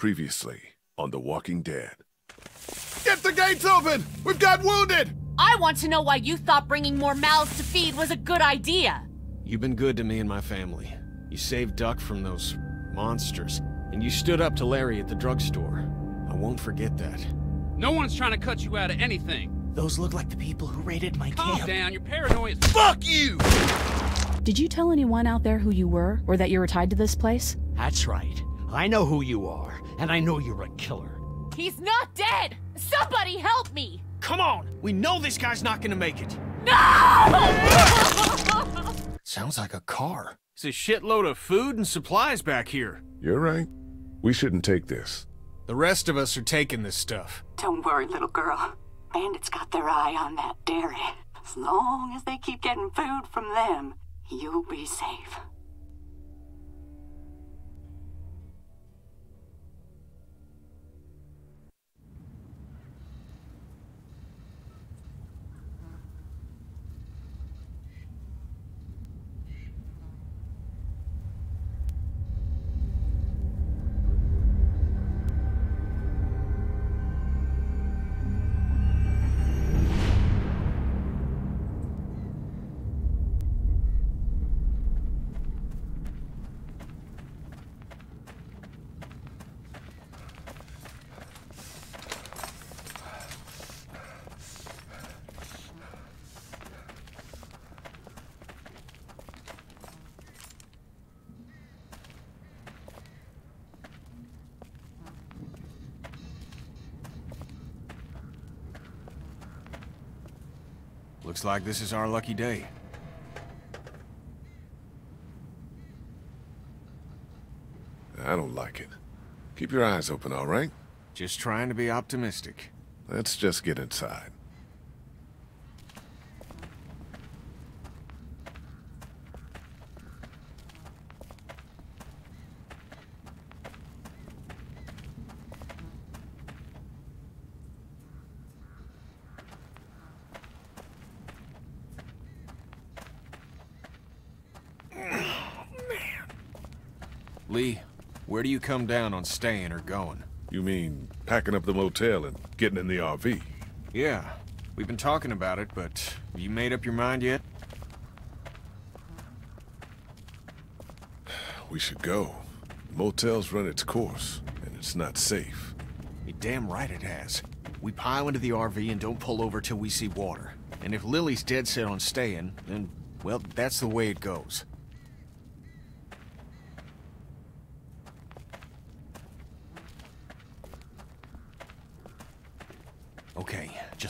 Previously on The Walking Dead. Get the gates open! We've got wounded! I want to know why you thought bringing more mouths to feed was a good idea. You've been good to me and my family. You saved Duck from those monsters, and you stood up to Larry at the drugstore. I won't forget that. No one's trying to cut you out of anything. Those look like the people who raided my Calm camp. down, you're paranoid as Fuck you! Did you tell anyone out there who you were, or that you were tied to this place? That's right. I know who you are, and I know you're a killer. He's not dead! Somebody help me! Come on! We know this guy's not gonna make it! No! Sounds like a car. It's a shitload of food and supplies back here. You're right. We shouldn't take this. The rest of us are taking this stuff. Don't worry, little girl. Bandits got their eye on that dairy. As long as they keep getting food from them, you'll be safe. Looks like this is our lucky day. I don't like it. Keep your eyes open, all right? Just trying to be optimistic. Let's just get inside. Lee, where do you come down on staying or going? You mean packing up the motel and getting in the RV? Yeah, we've been talking about it, but have you made up your mind yet? We should go. The motel's run its course, and it's not safe. You're damn right it has. We pile into the RV and don't pull over till we see water. And if Lily's dead set on staying, then, well, that's the way it goes. Okay, just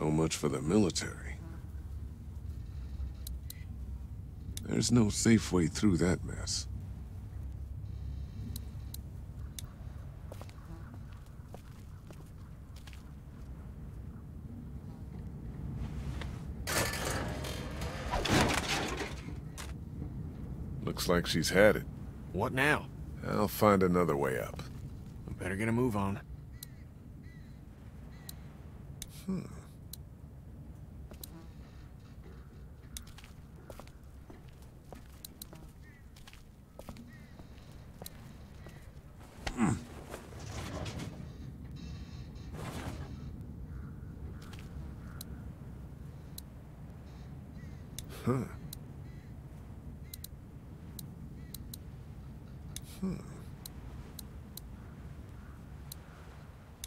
So much for the military. There's no safe way through that mess. Looks like she's had it. What now? I'll find another way up. Better get a move on. Huh. Hmm.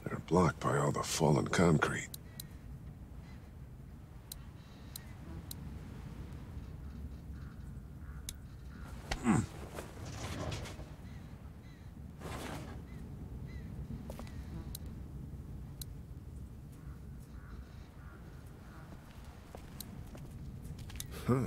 They're blocked by all the fallen concrete. huh?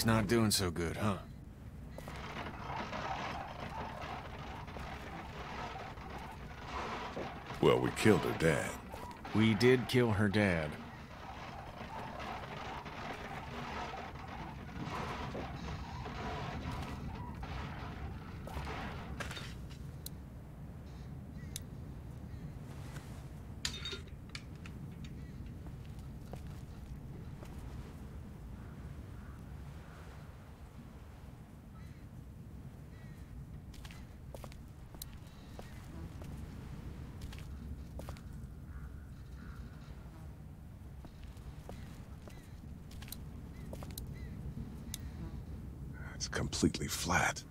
Lily's not doing so good, huh? Well, we killed her dad. We did kill her dad. It's completely flat.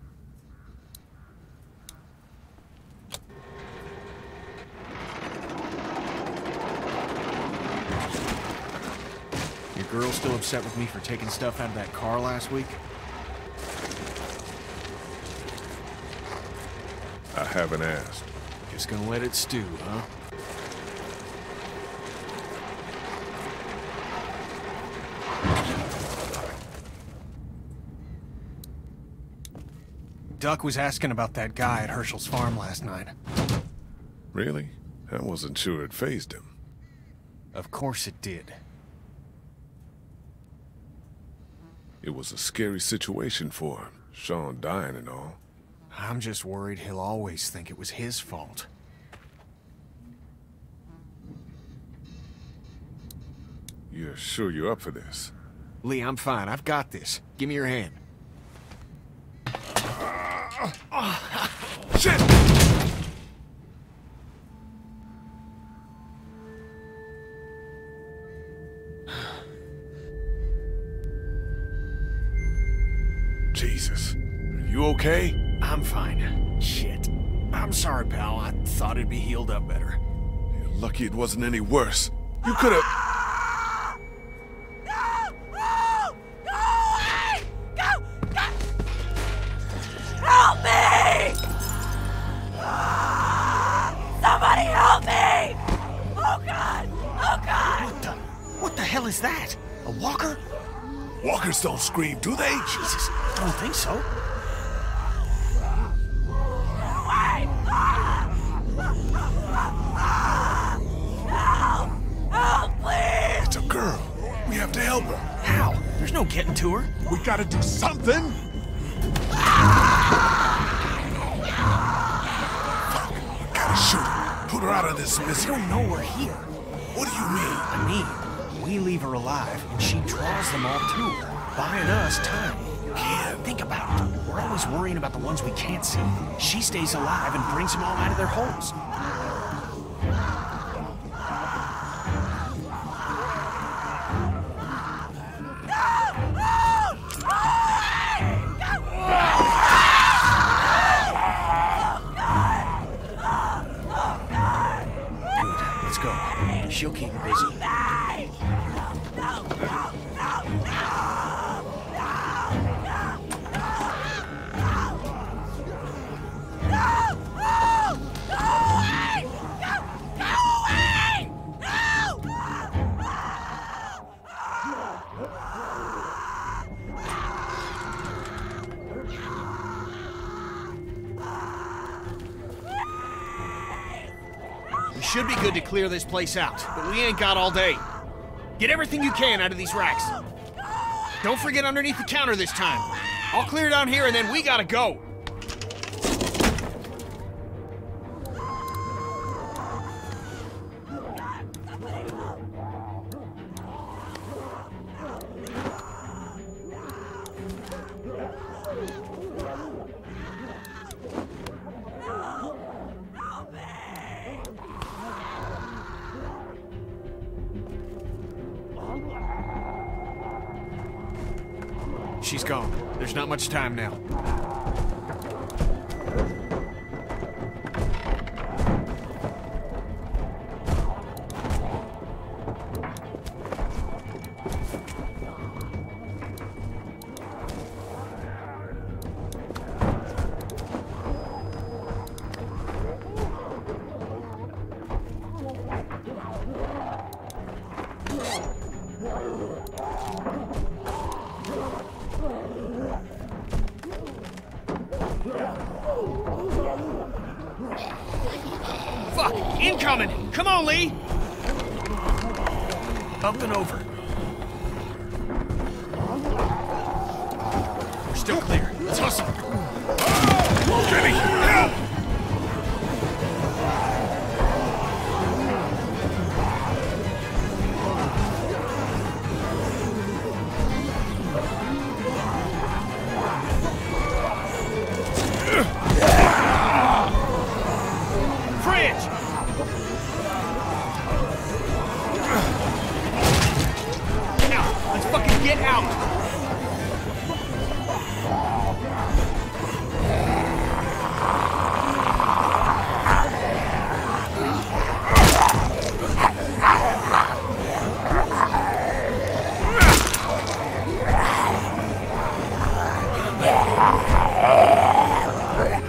Your girl still upset with me for taking stuff out of that car last week? I haven't asked. Just gonna let it stew, huh? Duck was asking about that guy at Hershel's farm last night. Really? I wasn't sure it phased him. Of course it did. Was a scary situation for him. Sean dying and all. I'm just worried he'll always think it was his fault. You're sure you're up for this? Lee, I'm fine. I've got this. Give me your hand. I'm sorry, pal. I thought it'd be healed up better. You're lucky it wasn't any worse. You could have. Help me! Somebody help me! Oh god! Oh god! What the? What the hell is that? A walker? Walkers don't scream, do they? Jesus, I don't think so. To her. We gotta do something! Gotta shoot her. Put her out of this You misery. don't know we're here. What do you mean? I mean, we leave her alive, and she draws them all to her, buying us time. Can't. Think about it. We're always worrying about the ones we can't see. She stays alive and brings them all out of their holes. This place out, but we ain't got all day. Get everything you can out of these racks. Don't forget underneath the counter this time. I'll clear down here and then we gotta go. Much time now. Oh, my God.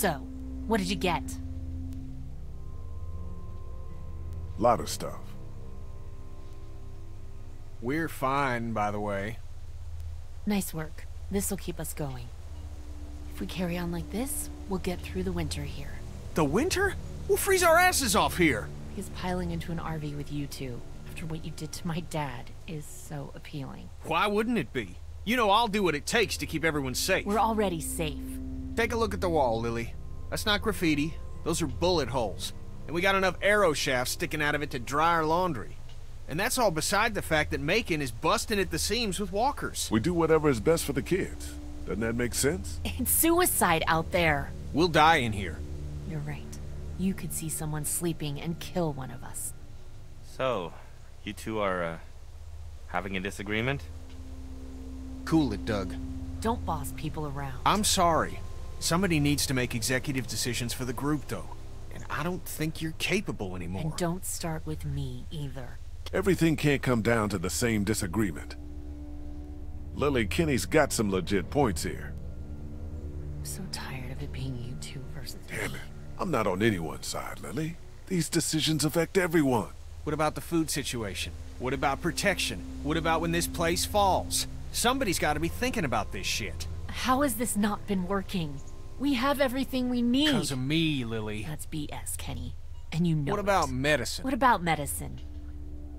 So, what did you get? A lot of stuff. We're fine, by the way. Nice work. This'll keep us going. If we carry on like this, we'll get through the winter here. The winter? We'll freeze our asses off here. Because piling into an RV with you two, after what you did to my dad, is so appealing. Why wouldn't it be? You know I'll do what it takes to keep everyone safe. We're already safe. Take a look at the wall, Lily. That's not graffiti. Those are bullet holes. And we got enough arrow shafts sticking out of it to dry our laundry. And that's all beside the fact that Macon is busting at the seams with walkers. We do whatever is best for the kids. Doesn't that make sense? It's suicide out there. We'll die in here. You're right. You could see someone sleeping and kill one of us. So, you two are, uh, having a disagreement? Cool it, Doug. Don't boss people around. I'm sorry. Somebody needs to make executive decisions for the group, though. And I don't think you're capable anymore. And don't start with me either. Everything can't come down to the same disagreement. Lily Kenny's got some legit points here. I'm so tired of it being you two versus Damn me. it. I'm not on anyone's side, Lily. These decisions affect everyone. What about the food situation? What about protection? What about when this place falls? Somebody's got to be thinking about this shit. How has this not been working? We have everything we need. Because of me, Lily. That's BS, Kenny. And you know What about it. medicine? What about medicine?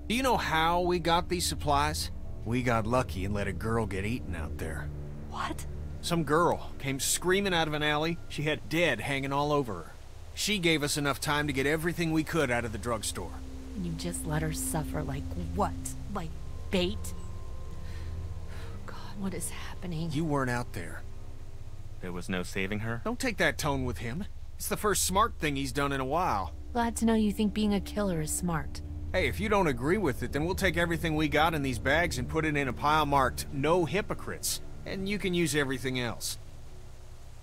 Do you know how we got these supplies? We got lucky and let a girl get eaten out there. What? Some girl came screaming out of an alley. She had dead hanging all over her. She gave us enough time to get everything we could out of the drugstore. And you just let her suffer like what? Like bait? God, what is happening? You weren't out there. There was no saving her? Don't take that tone with him. It's the first smart thing he's done in a while. Glad to know you think being a killer is smart. Hey, if you don't agree with it, then we'll take everything we got in these bags and put it in a pile marked No Hypocrites. And you can use everything else.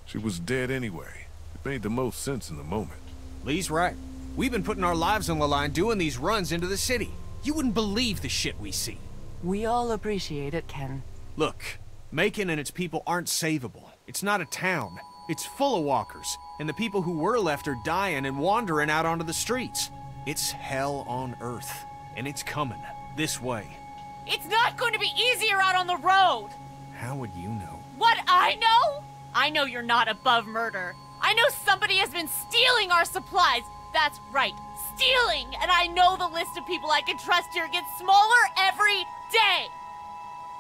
She was dead anyway. It made the most sense in the moment. Lee's right. We've been putting our lives on the line doing these runs into the city. You wouldn't believe the shit we see. We all appreciate it, Ken. Look, Macon and its people aren't savable. It's not a town. It's full of walkers, and the people who were left are dying and wandering out onto the streets. It's hell on Earth, and it's coming this way. It's not going to be easier out on the road! How would you know? What I know? I know you're not above murder. I know somebody has been stealing our supplies. That's right, stealing! And I know the list of people I can trust here gets smaller every day!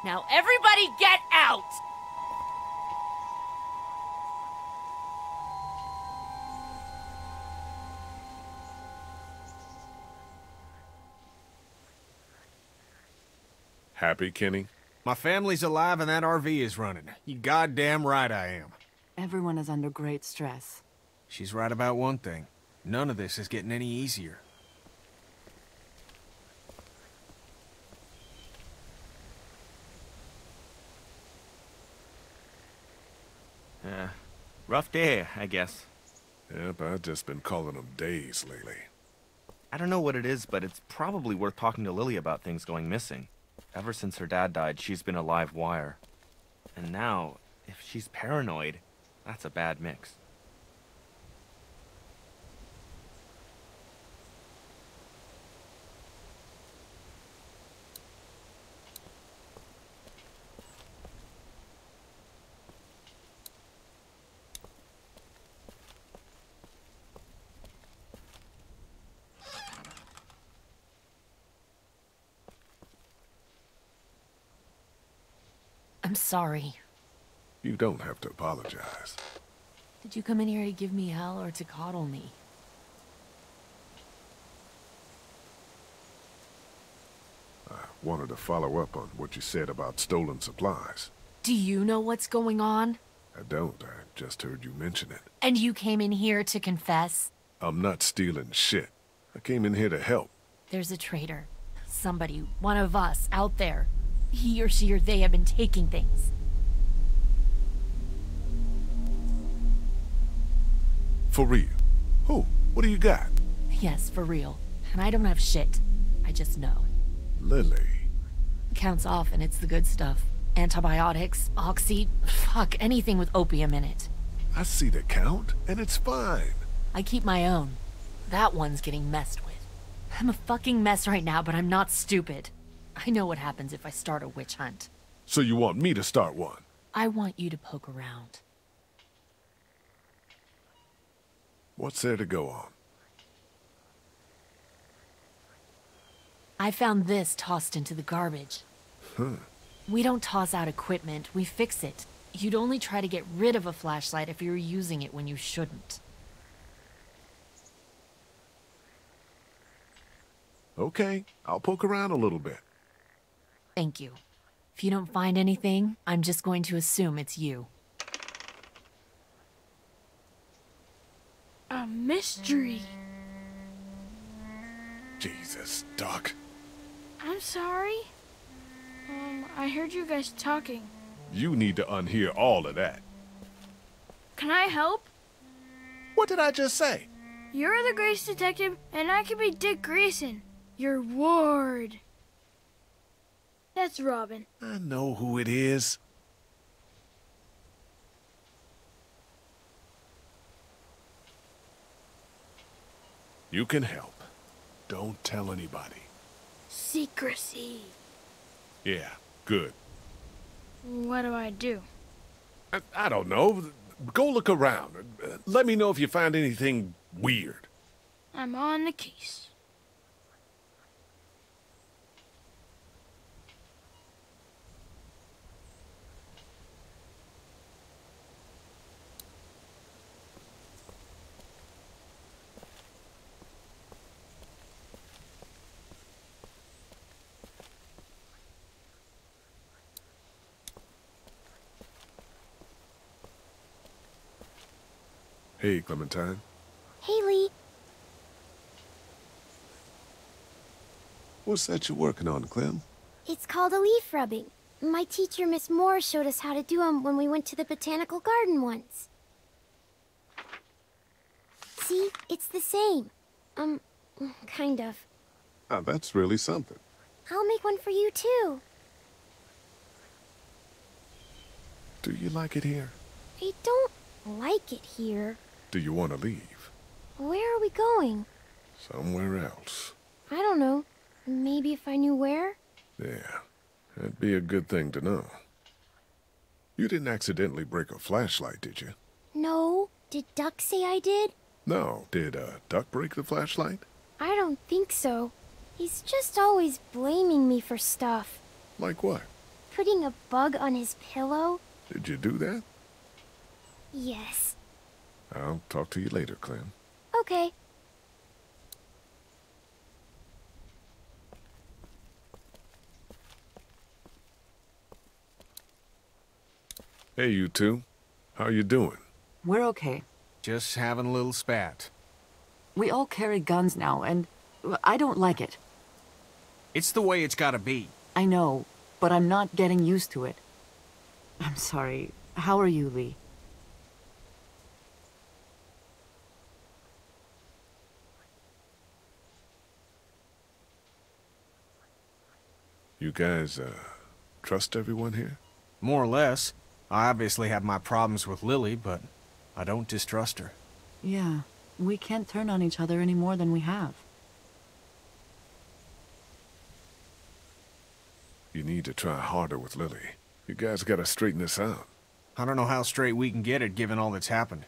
Now everybody get out! Happy, Kenny? My family's alive and that RV is running. You goddamn right I am. Everyone is under great stress. She's right about one thing. None of this is getting any easier. Yeah. Rough day, I guess. Yep, I've just been calling them days lately. I don't know what it is, but it's probably worth talking to Lily about things going missing. Ever since her dad died, she's been a live wire. And now, if she's paranoid, that's a bad mix. I'm sorry. You don't have to apologize. Did you come in here to give me hell or to coddle me? I wanted to follow up on what you said about stolen supplies. Do you know what's going on? I don't. I just heard you mention it. And you came in here to confess? I'm not stealing shit. I came in here to help. There's a traitor. Somebody, one of us, out there. He or she or they have been taking things. For real. Who? What do you got? Yes, for real. And I don't have shit. I just know. Lily. Counts off and it's the good stuff. Antibiotics, oxy, fuck, anything with opium in it. I see the count, and it's fine. I keep my own. That one's getting messed with. I'm a fucking mess right now, but I'm not stupid. I know what happens if I start a witch hunt. So you want me to start one? I want you to poke around. What's there to go on? I found this tossed into the garbage. Huh. We don't toss out equipment, we fix it. You'd only try to get rid of a flashlight if you were using it when you shouldn't. Okay, I'll poke around a little bit. Thank you. If you don't find anything, I'm just going to assume it's you. A mystery. Jesus, Doc. I'm sorry. Um, I heard you guys talking. You need to unhear all of that. Can I help? What did I just say? You're the Grace Detective, and I can be Dick Grayson, your ward. That's Robin. I know who it is. You can help. Don't tell anybody. Secrecy. Yeah, good. What do I do? I, I don't know. Go look around. Let me know if you find anything weird. I'm on the case. Hey, Clementine. Haley, What's that you're working on, Clem? it's called a leaf rubbing. My teacher, Miss Moore, showed us how to do 'em when we went to the botanical garden once. See, it's the same. Um, kind of. Ah, that's really something. I'll make one for you, too. Do you like it here? I don't like it here. Do you want to leave? Where are we going? Somewhere else. I don't know. Maybe if I knew where? Yeah, that'd be a good thing to know. You didn't accidentally break a flashlight, did you? No. Did Duck say I did? No. Did uh, Duck break the flashlight? I don't think so. He's just always blaming me for stuff. Like what? Putting a bug on his pillow? Did you do that? Yes. I'll talk to you later, Clem. Okay. Hey, you two. How are you doing? We're okay. Just having a little spat. We all carry guns now, and I don't like it. It's the way it's gotta be. I know, but I'm not getting used to it. I'm sorry. How are you, Lee? You guys, uh, trust everyone here? More or less. I obviously have my problems with Lily, but I don't distrust her. Yeah, we can't turn on each other any more than we have. You need to try harder with Lily. You guys gotta straighten this out. I don't know how straight we can get it given all that's happened.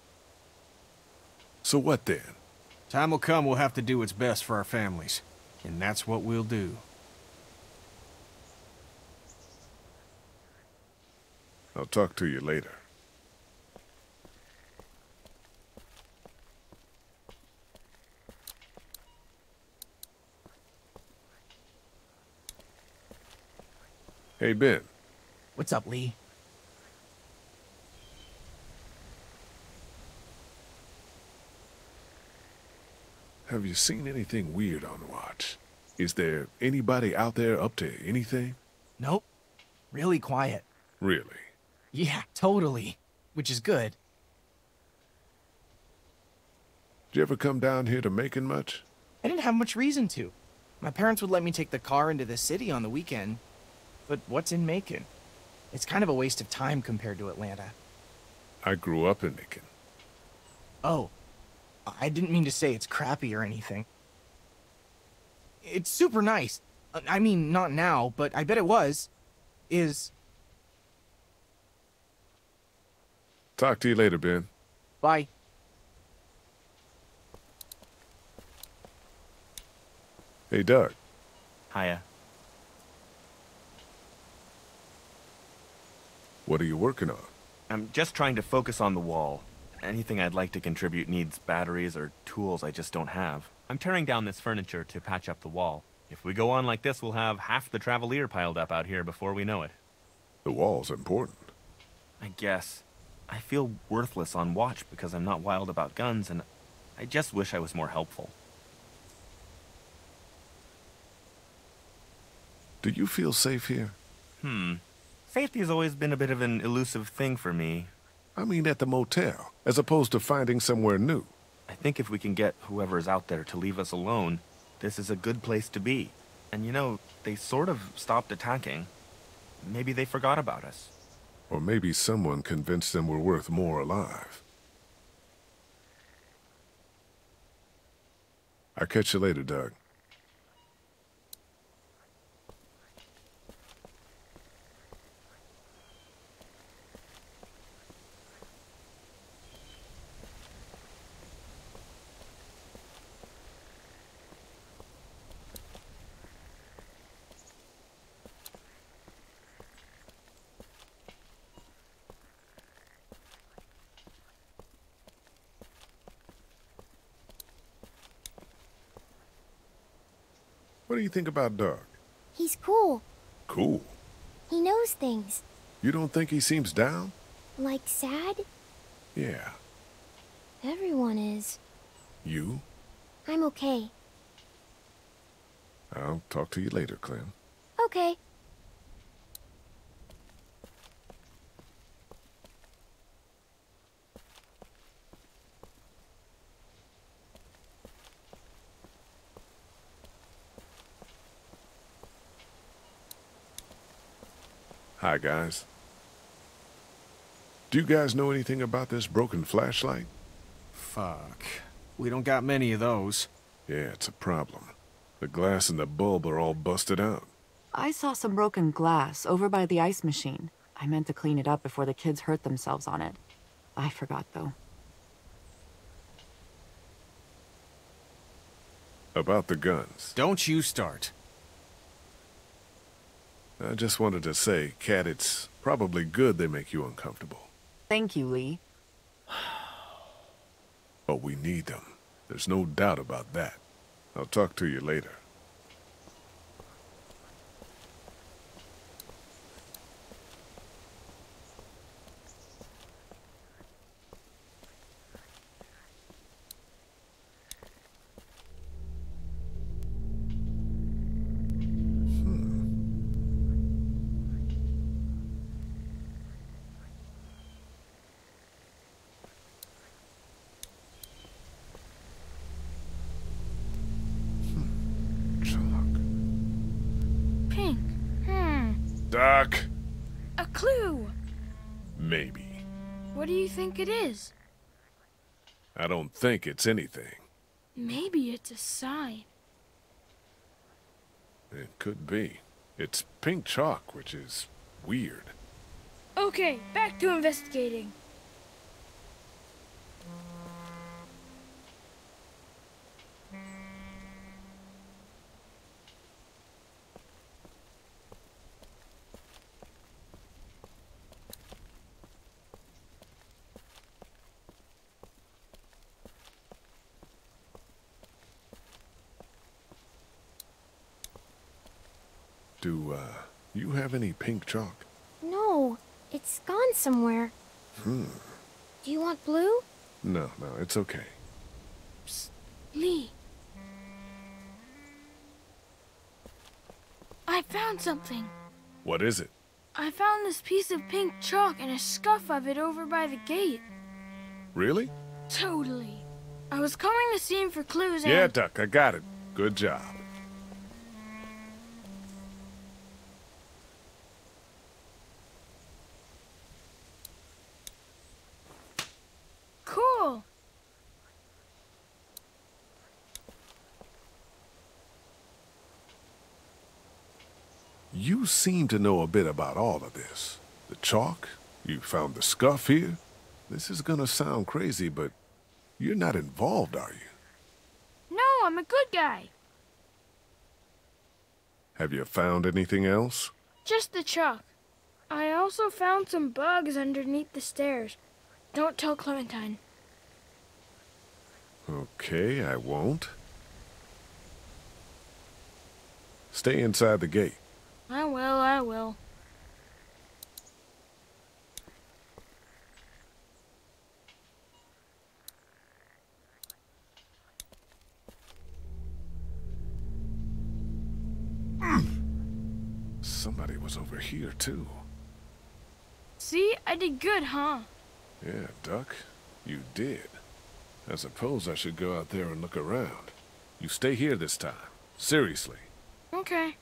So what then? Time will come we'll have to do what's best for our families. And that's what we'll do. I'll talk to you later. Hey, Ben. What's up, Lee? Have you seen anything weird on watch? Is there anybody out there up to anything? Nope. Really quiet. Really? Yeah, totally. Which is good. Did you ever come down here to Macon much? I didn't have much reason to. My parents would let me take the car into the city on the weekend. But what's in Macon? It's kind of a waste of time compared to Atlanta. I grew up in Macon. Oh, I didn't mean to say it's crappy or anything. It's super nice. I mean, not now, but I bet it was. Is. Talk to you later, Ben. Bye. Hey, Doug. Hiya. What are you working on? I'm just trying to focus on the wall. Anything I'd like to contribute needs batteries or tools I just don't have. I'm tearing down this furniture to patch up the wall. If we go on like this, we'll have half the Travelier piled up out here before we know it. The wall's important. I guess. I feel worthless on watch because I'm not wild about guns, and I just wish I was more helpful. Do you feel safe here? Hmm. Safety has always been a bit of an elusive thing for me. I mean at the motel, as opposed to finding somewhere new. I think if we can get whoever's out there to leave us alone, this is a good place to be. And you know, they sort of stopped attacking. Maybe they forgot about us. Or maybe someone convinced them we're worth more alive. I'll catch you later, Doug. Do you think about Doug? He's cool. Cool. He knows things. You don't think he seems down? Like sad? Yeah. Everyone is. You? I'm okay. I'll talk to you later, Clem. Okay. Hi, guys. Do you guys know anything about this broken flashlight? Fuck. We don't got many of those. Yeah, it's a problem. The glass and the bulb are all busted out. I saw some broken glass over by the ice machine. I meant to clean it up before the kids hurt themselves on it. I forgot, though. About the guns. Don't you start. I just wanted to say, Kat, it's probably good they make you uncomfortable. Thank you, Lee. But we need them. There's no doubt about that. I'll talk to you later. Think it's anything. Maybe it's a sign. It could be. It's pink chalk, which is weird. Okay, back to investigating. Do, uh, you have any pink chalk? No, it's gone somewhere. Hmm. Do you want blue? No, no, it's okay. Lee. I found something. What is it? I found this piece of pink chalk and a scuff of it over by the gate. Really? Totally. I was combing the scene for clues and... Yeah, Duck, I got it. Good job. Cool. You seem to know a bit about all of this. The chalk, you found the scuff here. This is gonna sound crazy, but you're not involved, are you? No, I'm a good guy. Have you found anything else? Just the chalk. I also found some bugs underneath the stairs. Don't tell Clementine. Okay, I won't. Stay inside the gate. I will, I will. Somebody was over here, too. See, I did good, huh? Yeah, Duck, you did. I suppose I should go out there and look around. You stay here this time. Seriously. Okay.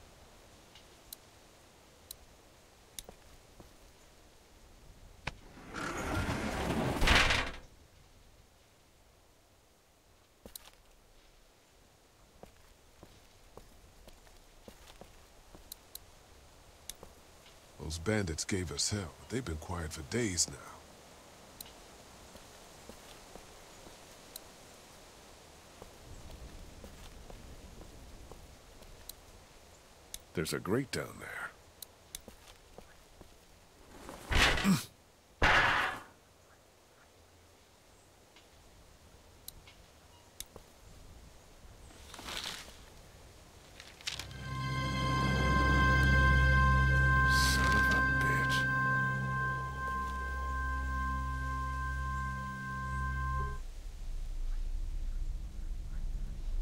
Those bandits gave us hell, they've been quiet for days now. There's a grate down there.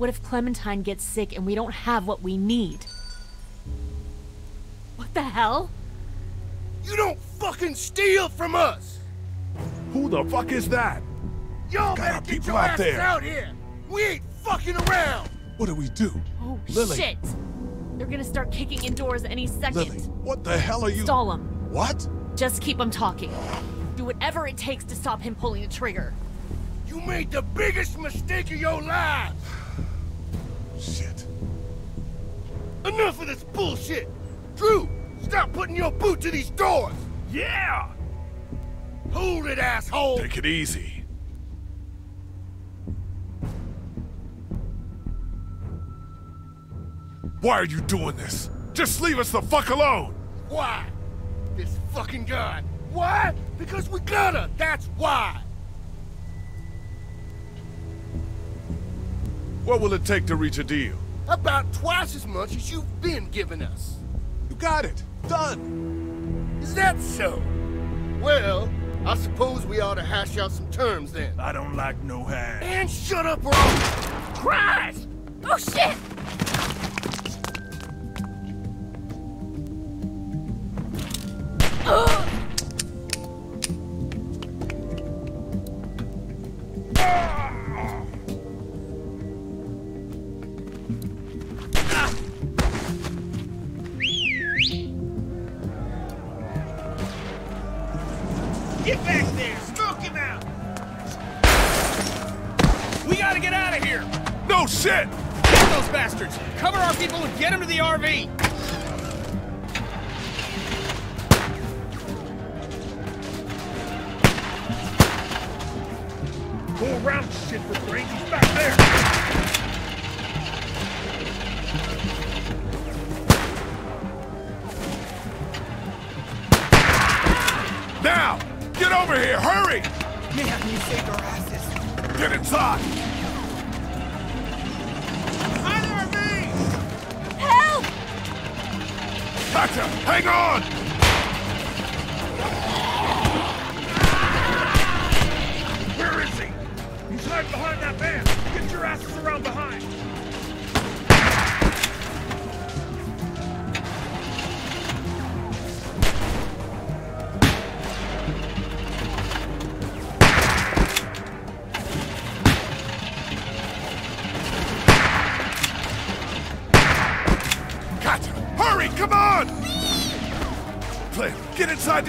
What if Clementine gets sick and we don't have what we need? What the hell? You don't fucking steal from us! Who the fuck is that? Y'all better get people your out asses there. out here! We ain't fucking around! What do we do? Oh, Lilly. shit! They're gonna start kicking indoors any second. Lilly, what the hell are you- Stall him. What? Just keep him talking. Do whatever it takes to stop him pulling the trigger. You made the biggest mistake of your life! Enough of this bullshit! Drew, stop putting your boot to these doors! Yeah! Hold it, asshole! Take it easy. Why are you doing this? Just leave us the fuck alone! Why? This fucking gun. Why? Because we gotta, that's why! What will it take to reach a deal? About twice as much as you've been giving us. You got it. Done. Is that so? Well, I suppose we ought to hash out some terms then. I don't like no hash. And shut up or I'll... Christ! Oh shit!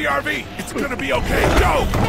The RV! It's gonna be okay! Go!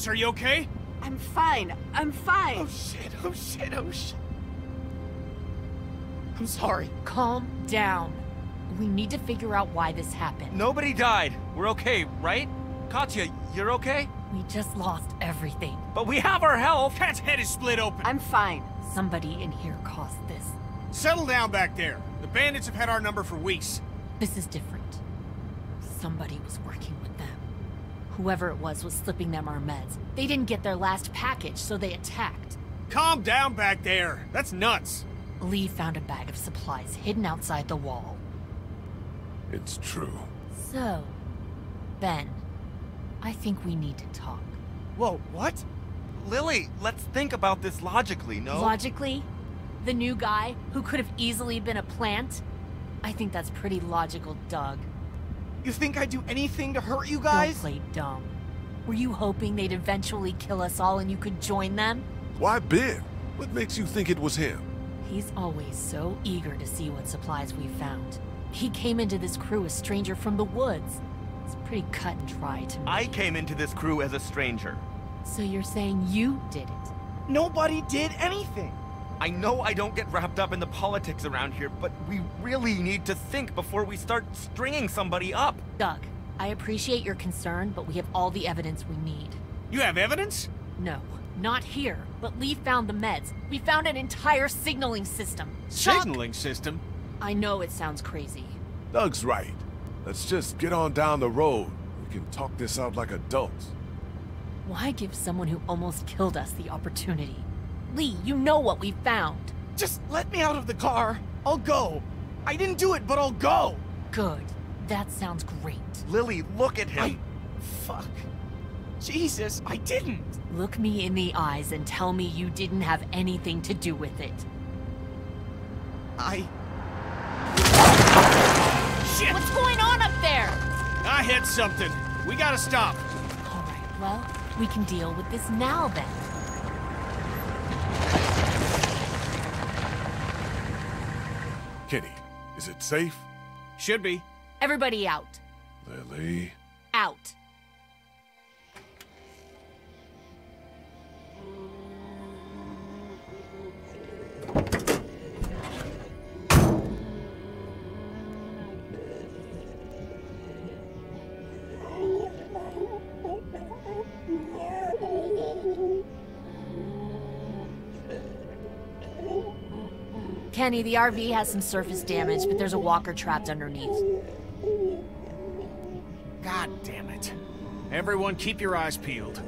Jesus, are you okay? I'm fine. I'm fine. Oh shit, oh shit, oh shit. I'm sorry. Calm down. We need to figure out why this happened. Nobody died. We're okay, right? Katjaa, you're okay? We just lost everything. But we have our health. Cat's head is split open. I'm fine. Somebody in here caused this. Settle down back there. The bandits have had our number for weeks. This is different. Somebody was working with them. Whoever it was was slipping them our meds. They didn't get their last package, so they attacked. Calm down back there. That's nuts. Lee found a bag of supplies hidden outside the wall. It's true. So, Ben, I think we need to talk. Whoa, what? Lilly, let's think about this logically, no? Logically, the new guy who could have easily been a plant? I think that's pretty logical, Doug. You think I'd do anything to hurt you guys? Don't play dumb. Were you hoping they'd eventually kill us all and you could join them? Why Ben? What makes you think it was him? He's always so eager to see what supplies we found. He came into this crew a stranger from the woods. It's pretty cut and dry to me. I came into this crew as a stranger. So you're saying you did it? Nobody did anything. I know I don't get wrapped up in the politics around here, but we really need to think before we start stringing somebody up. Doug, I appreciate your concern, but we have all the evidence we need. You have evidence? No, not here. But Lee found the meds. We found an entire signaling system. Shock- Signaling system? I know it sounds crazy. Doug's right. Let's just get on down the road. We can talk this out like adults. Why give someone who almost killed us the opportunity? Lee, you know what we found. Just let me out of the car. I'll go. I didn't do it, but I'll go. Good. That sounds great. Lily, look at him. I... Fuck. Jesus, I didn't. Look me in the eyes and tell me you didn't have anything to do with it. I... Shit! What's going on up there? I hit something. We gotta stop. All right, well, we can deal with this now then. Kenny, is it safe? Should be. Everybody out. Lilly. Out. Kenny, the RV has some surface damage, but there's a walker trapped underneath. God damn it. Everyone keep your eyes peeled.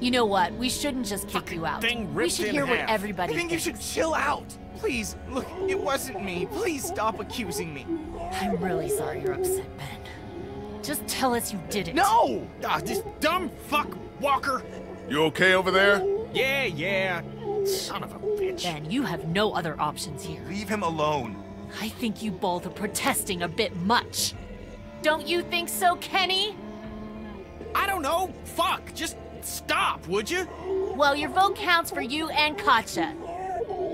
You know what? We shouldn't just kick you out. thing we should in hear what half. everybody I think you should chill out. Please, look, it wasn't me. Please stop accusing me. I'm really sorry you're upset, Ben. Just tell us you did it. No! Ah, this dumb fuck Walker. You okay over there? Yeah, yeah. Son of a bitch. Ben, you have no other options here. Leave him alone. I think you both are protesting a bit much. Don't you think so, Kenny? I don't know. Fuck. Just stop, would you? Well, your vote counts for you and Katjaa.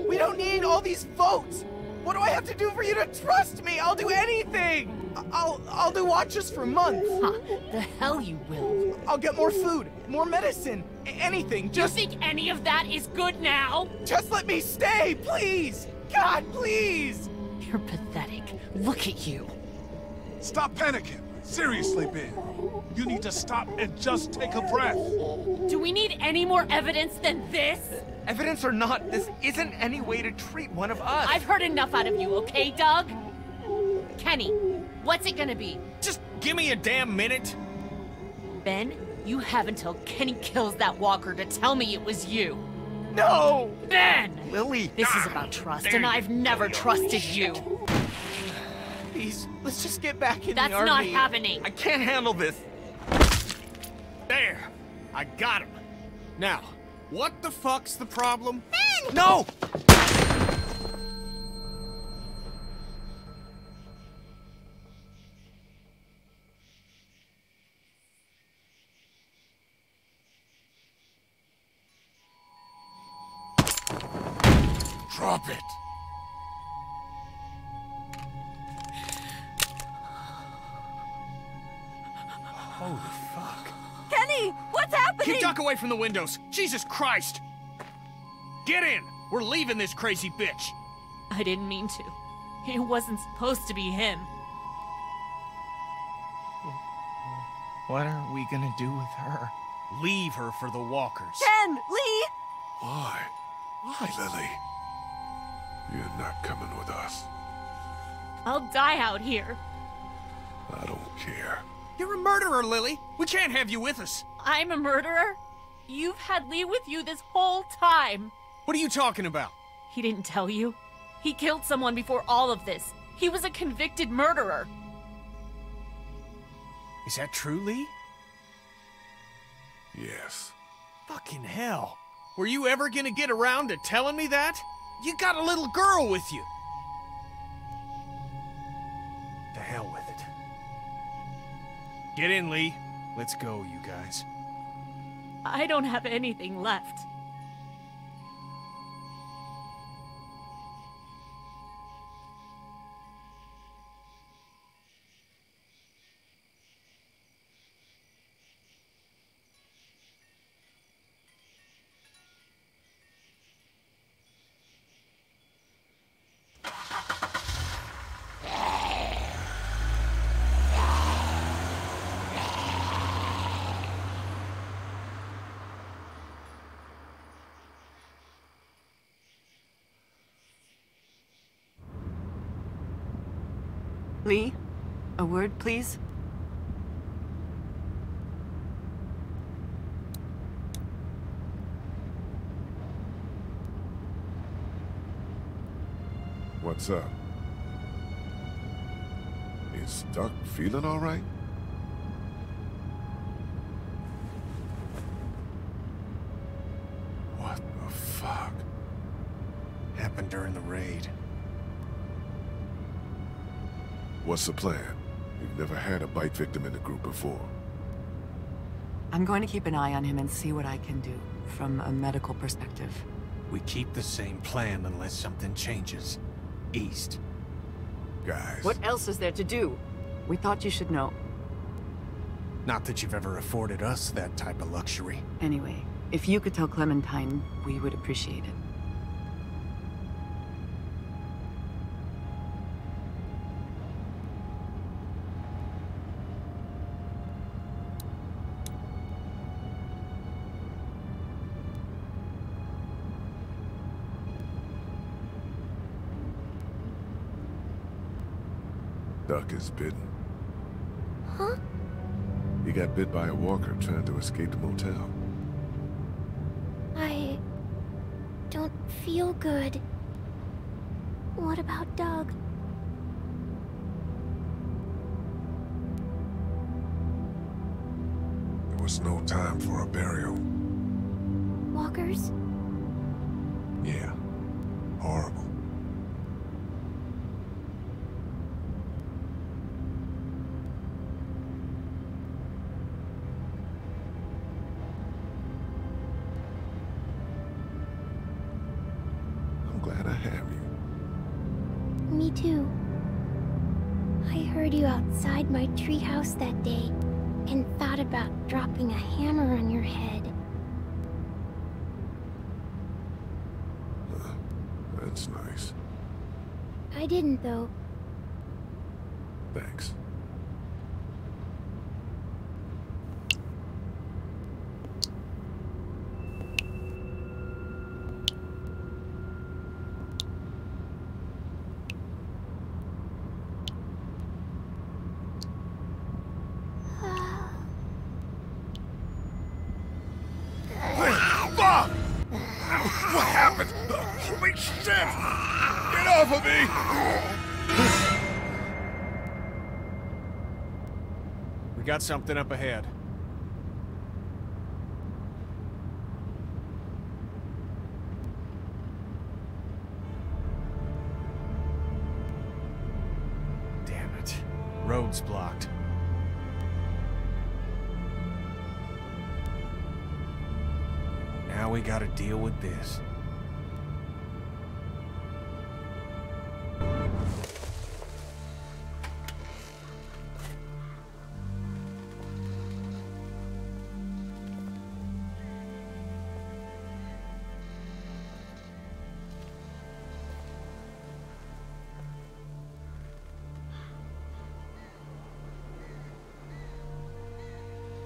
We don't need all these votes. What do I have to do for you to trust me? I'll do anything. I'll I'll do watches for months. Huh, the hell you will. I'll get more food, more medicine, anything. Just you think any of that is good now? just let me stay, please. God, please. You're pathetic. Look at you. Stop panicking. Seriously, Ben. You need to stop and just take a breath. Do we need any more evidence than this? Evidence or not, this isn't any way to treat one of us. I've heard enough out of you, okay, Doug? Kenny, what's it gonna be? Just give me a damn minute. Ben, you have until Kenny kills that walker to tell me it was you. No. Ben! Lilly. This is about trust, and I've never trusted you. Please, let's just get back in That's the RV. not happening. I can't handle this. There. I got him. Now, what the fuck's the problem? Ben! No! Drop it. Holy fuck. Kenny, what's happening? Keep duck away from the windows. Jesus Christ. Get in. We're leaving this crazy bitch. I didn't mean to. It wasn't supposed to be him. What are we gonna do with her? Leave her for the walkers. Ken, Lee. Why? Why, Lilly? You're not coming with us. I'll die out here. I don't care. You're a murderer, Lilly. We can't have you with us. I'm a murderer? You've had Lee with you this whole time. What are you talking about? He didn't tell you. He killed someone before all of this. He was a convicted murderer. Is that true, Lee? Yes. Fucking hell. Were you ever gonna get around to telling me that? You got a little girl with you. To hell with it. Get in, Lee. Let's go, you guys. I don't have anything left. Lee, a word, please? What's up? Is Duck feeling all right? What's the plan? You've never had a bite victim in the group before. I'm going to keep an eye on him and see what I can do, from a medical perspective. We keep the same plan unless something changes. East. Guys. What else is there to do? We thought you should know. Not that you've ever afforded us that type of luxury. Anyway, if you could tell Clementine, we would appreciate it. Is bitten. Huh? He got bit by a walker trying to escape the motel. I don't feel good. What about Doug? There was no time for a burial. Walkers? Yeah. Horrible. Didn't, though. Thanks. Got something up ahead. Damn it. Road's blocked. Now we gotta deal with this.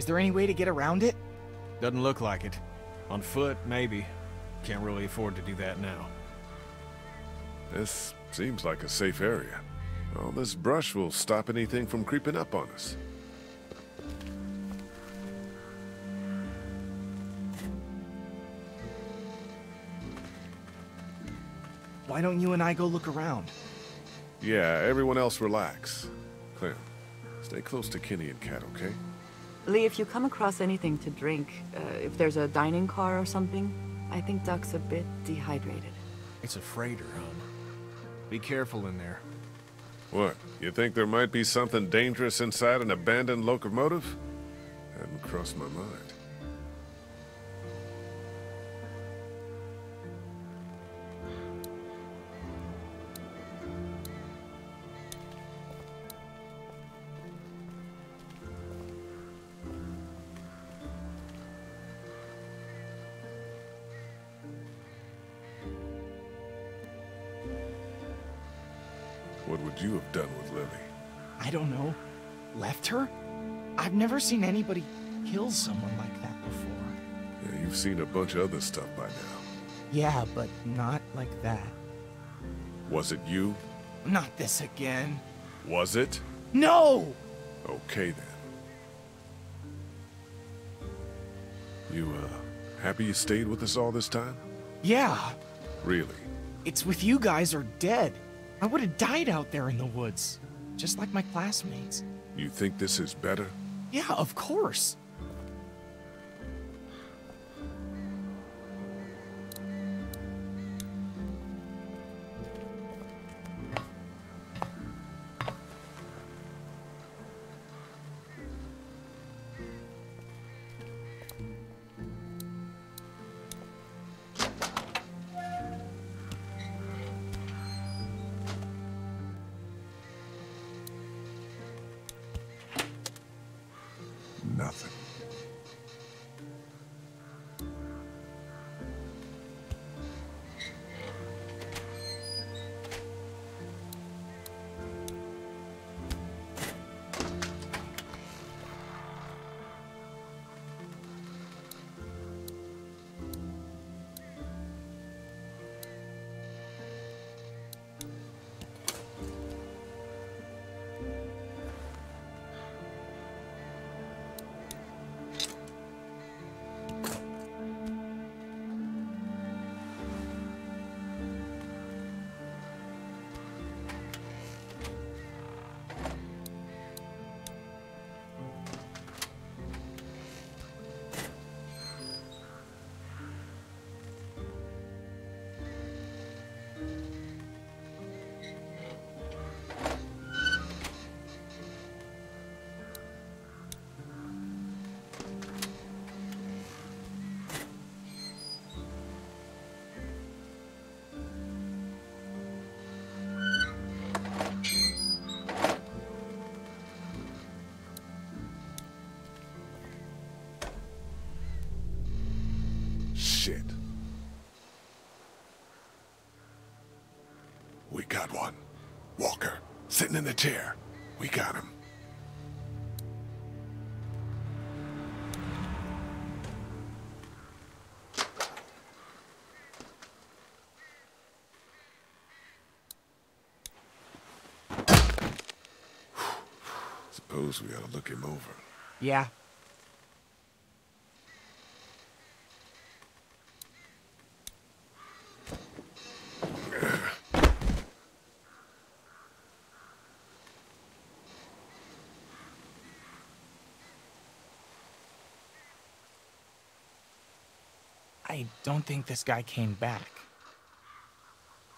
Is there any way to get around it? Doesn't look like it. On foot, maybe. Can't really afford to do that now. This seems like a safe area. All this brush will stop anything from creeping up on us. Why don't you and I go look around? Yeah, everyone else relax. Clem, stay close to Kenny and Cat, okay? Lee, if you come across anything to drink, uh, if there's a dining car or something, I think Duck's a bit dehydrated. It's a freighter, hon. Be careful in there. What? You think there might be something dangerous inside an abandoned locomotive? Hadn't crossed my mind. Never seen anybody kill someone like that before. Yeah, you've seen a bunch of other stuff by now. Yeah, but not like that. Was it you? Not this again. Was it? No! Okay then. You, uh, happy you stayed with us all this time? Yeah, Really? it's with you guys or dead. I would have died out there in the woods, just like my classmates. You think this is better? Yeah, of course. Shit. We got one. Walker, sitting in the chair. We got him. Suppose we ought to look him over. Yeah. I don't think this guy came back.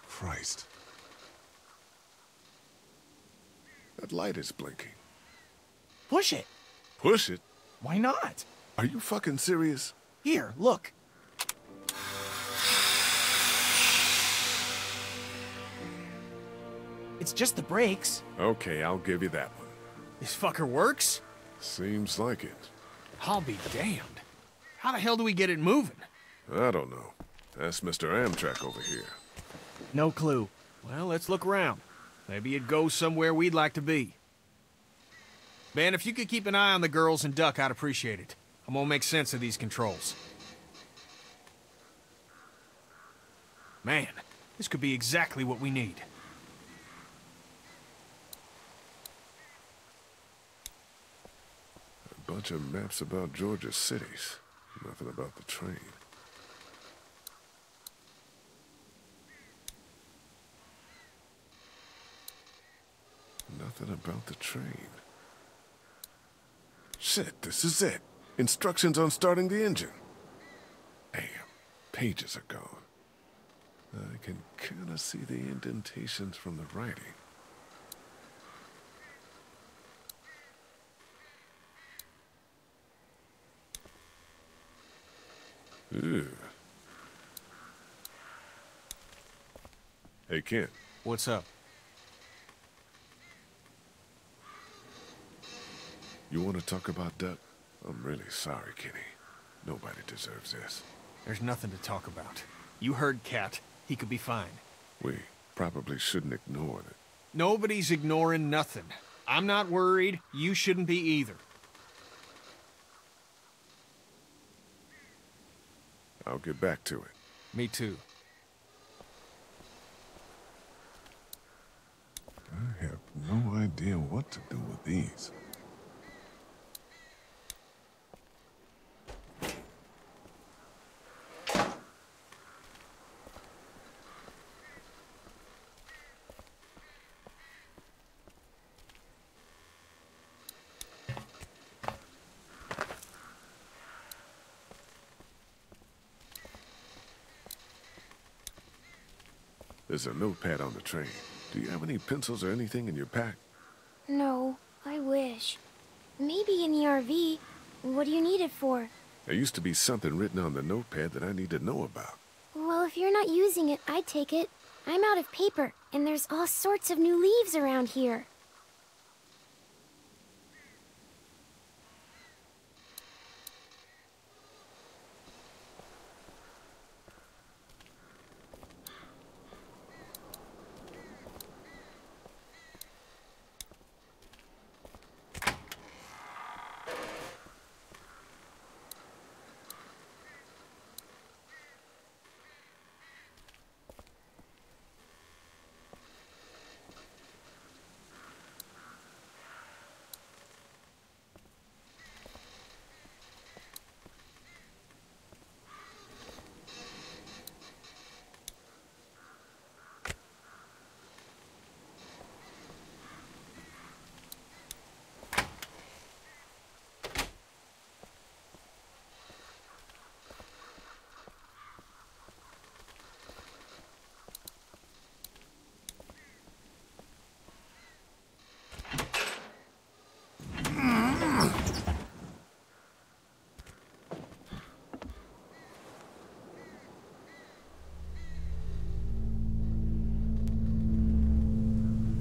Christ. That light is blinking. Push it. Push it? Why not? Are you fucking serious? Here, look. It's just the brakes. Okay, I'll give you that one. This fucker works? Seems like it. I'll be damned. How the hell do we get it moving? I don't know. Ask Mr. Amtrak over here. No clue. Well, let's look around. Maybe it goes somewhere we'd like to be. Ben, if you could keep an eye on the girls and Duck, I'd appreciate it. I'm gonna make sense of these controls. Man, this could be exactly what we need. A bunch of maps about Georgia cities. Nothing about the train. Nothing about the train. Shit, this is it. Instructions on starting the engine. Damn, pages are gone. I can kind of see the indentations from the writing. Ew. Hey, Ken. What's up? You want to talk about Duck? I'm really sorry, Kenny. Nobody deserves this. There's nothing to talk about. You heard Cat. He could be fine. We probably shouldn't ignore it. Nobody's ignoring nothing. I'm not worried. You shouldn't be either. I'll get back to it. Me too. I have no idea what to do with these. There's a notepad on the train. Do you have any pencils or anything in your pack? No, I wish. Maybe in the RV. What do you need it for? There used to be something written on the notepad that I need to know about. Well, if you're not using it, I'd take it. I'm out of paper, and there's all sorts of new leaves around here.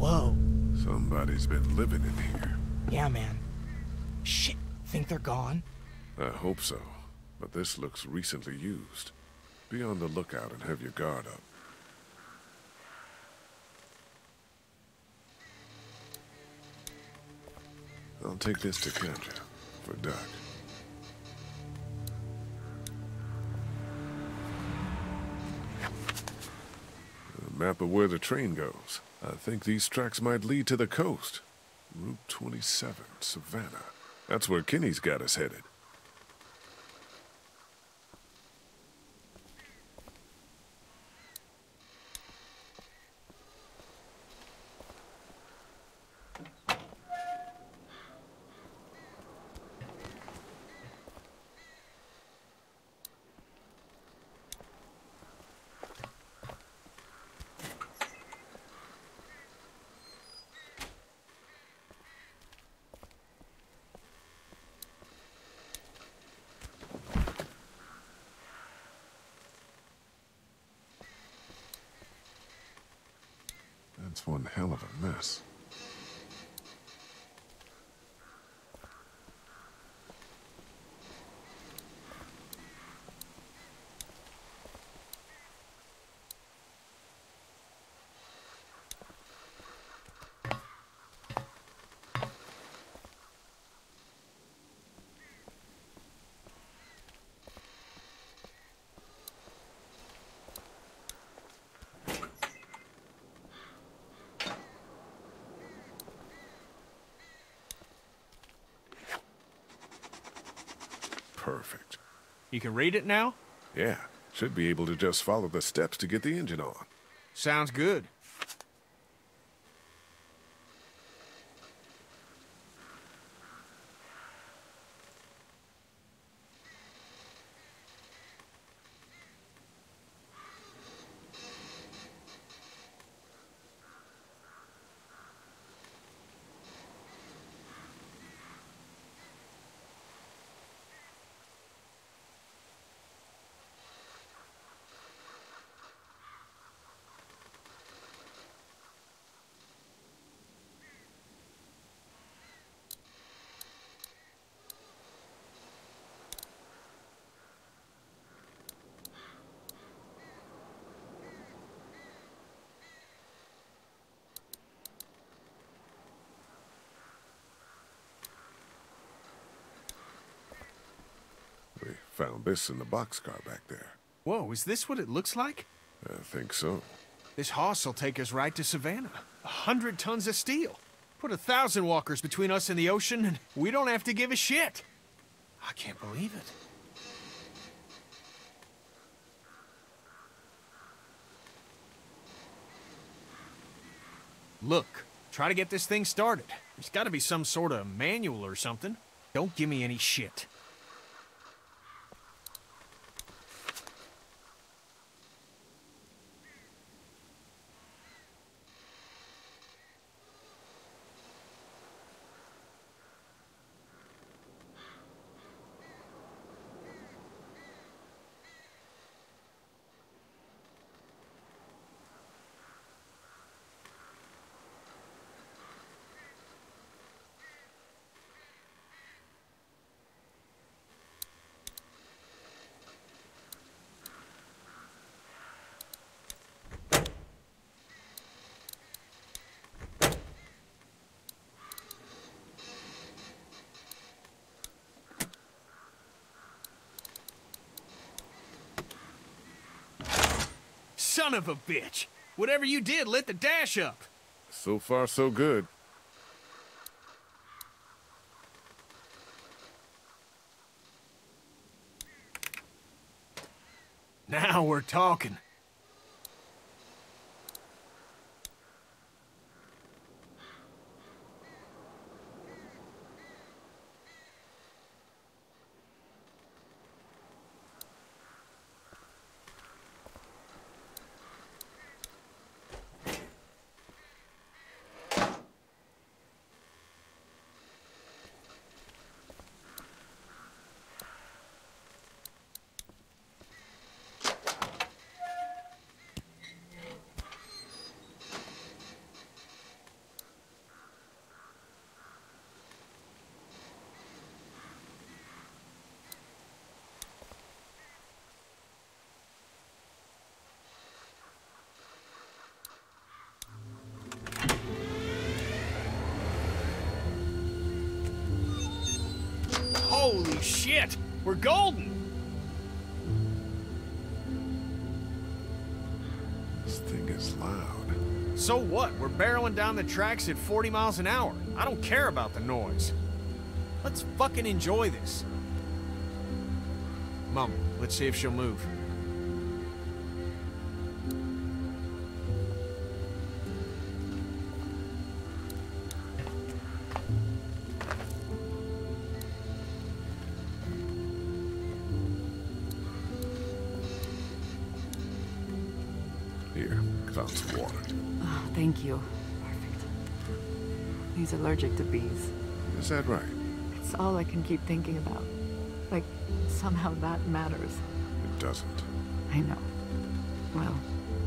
Whoa. Somebody's been living in here. Yeah, man. Shit. Think they're gone? I hope so, but this looks recently used. Be on the lookout and have your guard up. I'll take this to Katjaa for Duck. Map of where the train goes. I think these tracks might lead to the coast. Route 27, Savannah. That's where Kenny's got us headed. That's one hell of a mess. Perfect. You can read it now? Yeah, should be able to just follow the steps to get the engine on. Sounds good. Found this in the boxcar back there. Whoa, is this what it looks like? I think so. This hoss will take us right to Savannah. A hundred tons of steel. Put a thousand walkers between us and the ocean, and we don't have to give a shit. I can't believe it. Look, try to get this thing started. There's gotta be some sort of manual or something. Don't give me any shit. Son of a bitch! Whatever you did lit the dash up. So far, so good. Now we're talking. Holy shit! We're golden! This thing is loud. So what? We're barreling down the tracks at 40 miles an hour. I don't care about the noise. Let's fucking enjoy this. Mom, let's see if she'll move. You. Perfect. He's allergic to bees. Is that right? It's all I can keep thinking about. Like, somehow that matters. It doesn't. I know. Well,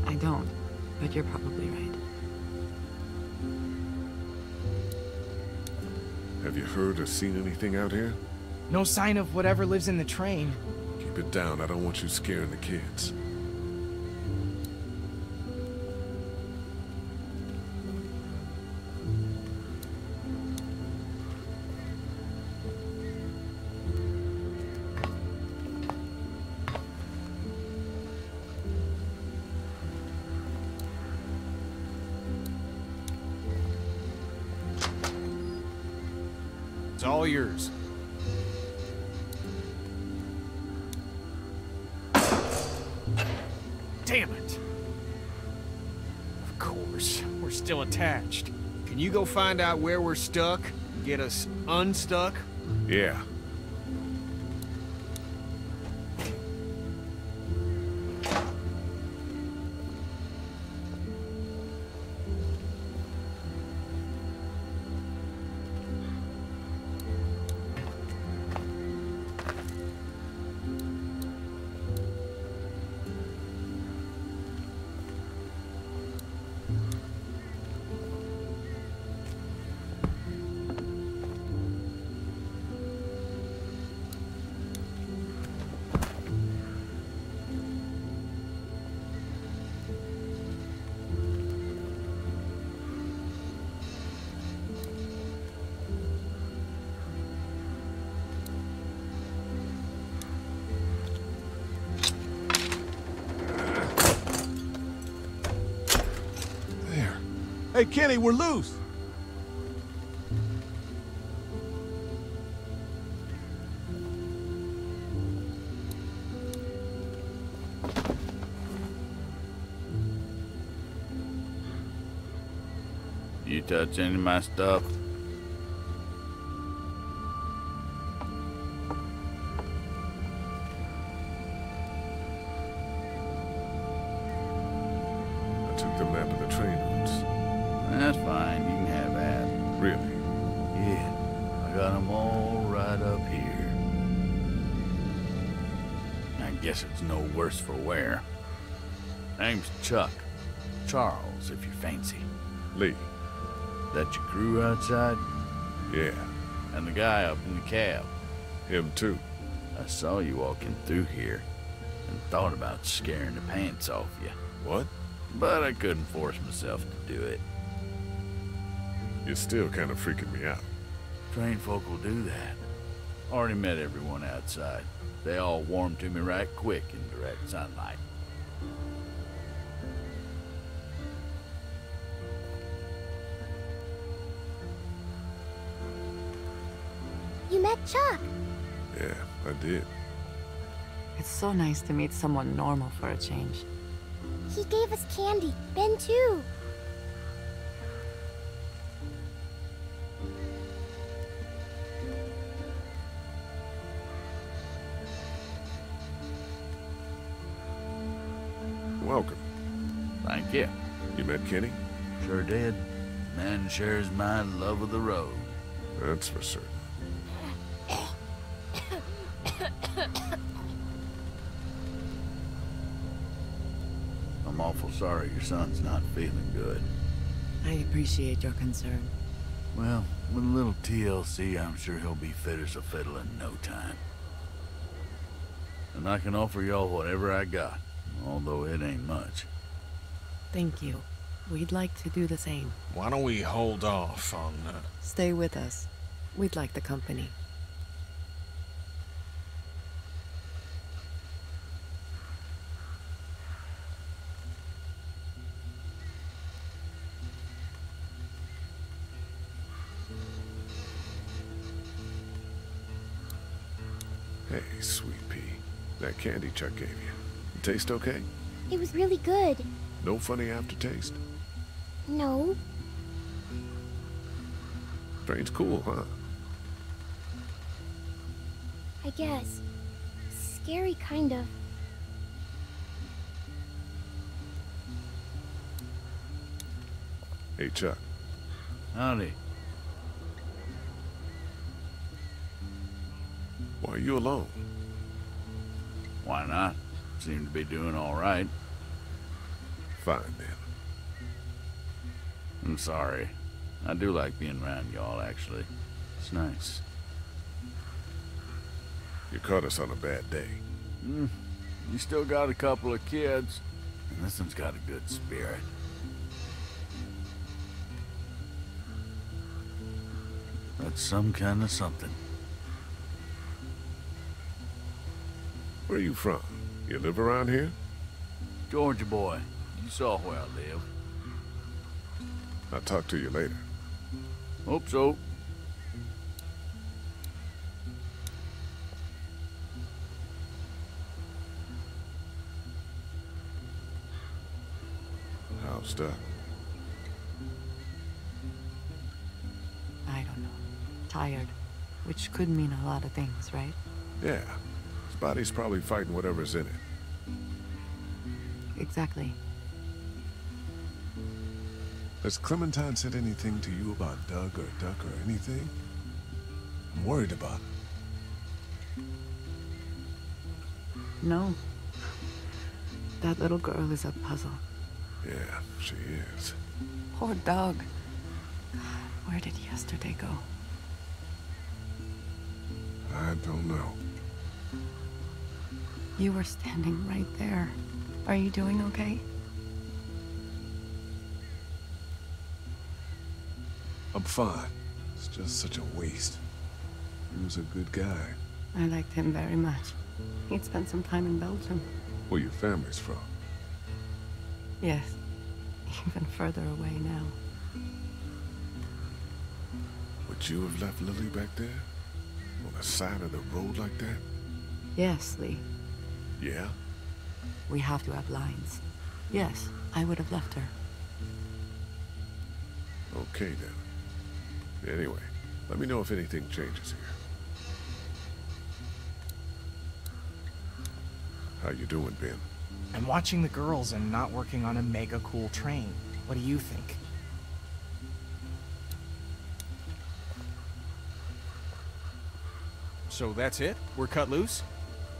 I don't, but you're probably right. Have you heard or seen anything out here? No sign of whatever lives in the train. Keep it down. I don't want you scaring the kids. Find out where we're stuck? Get us unstuck? Yeah. Kenny, we're loose. You touch any of my stuff? For wear. Name's Chuck. Charles, if you fancy. Lee. That your crew outside? Yeah. And the guy up in the cab? Him too. I saw you walking through here and thought about scaring the pants off you. What? But I couldn't force myself to do it. You're still kind of freaking me out. Trained folk will do that. Already met everyone outside. They all warmed to me right quick in direct sunlight. You met Chuck. Yeah, I did. It's so nice to meet someone normal for a change. He gave us candy. Ben too. Kenny? Sure did. Man shares my love of the road. That's for certain. I'm awful sorry your son's not feeling good. I appreciate your concern. Well, with a little TLC, I'm sure he'll be fit as a fiddle in no time. And I can offer y'all whatever I got, although it ain't much. Thank you. We'd like to do the same. Why don't we hold off on uh, Stay with us. We'd like the company. Hey, sweet pea. That candy Chuck gave you. Taste okay? It was really good. No funny aftertaste? No. Train's cool, huh? I guess. Scary, kind of. Hey, Chuck. Howdy. Why are you alone? Why not? Seem to be doing all right. Fine, then. I'm sorry. I do like being around y'all, actually. It's nice. You caught us on a bad day. Mm, you still got a couple of kids, and this one's got a good spirit. That's some kind of something. Where are you from? You live around here? Georgia boy, you saw where I live. I'll talk to you later. Hope so. How's Duck? I don't know. Tired. Which could mean a lot of things, right? Yeah. His body's probably fighting whatever's in it. Exactly. Has Clementine said anything to you about Doug or Duck or anything? I'm worried about him. No. That little girl is a puzzle. Yeah, she is. Poor Doug. Where did yesterday go? I don't know. You were standing right there. Are you doing okay? I'm fine. It's just such a waste. He was a good guy. I liked him very much. He'd spent some time in Belgium. Where your family's from? Yes. Even further away now. Would you have left Lilly back there? On the side of the road like that? Yes, Lee. Yeah? We have to have lines. Yes, I would have left her. Okay then. Anyway, let me know if anything changes here. How you doing, Ben? I'm watching the girls and not working on a mega cool train. What do you think? So that's it? We're cut loose?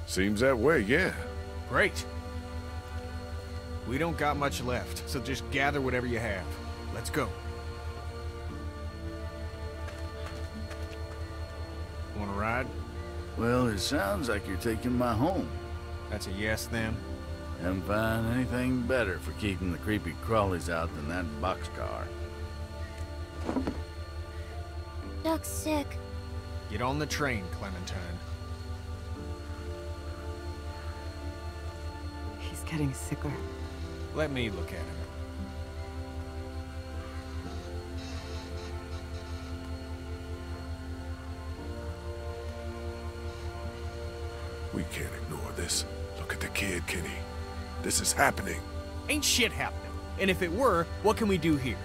Seems that way, yeah. Great. We don't got much left, so just gather whatever you have. Let's go. Well, it sounds like you're taking my home. That's a yes, then? Haven't found anything better for keeping the creepy crawlies out than that boxcar. Duck's sick. Get on the train, Clementine. He's getting sicker. Let me look at him. Can't ignore this. Look at the kid, Kenny. This is happening. Ain't shit happening. And if it were, what can we do here?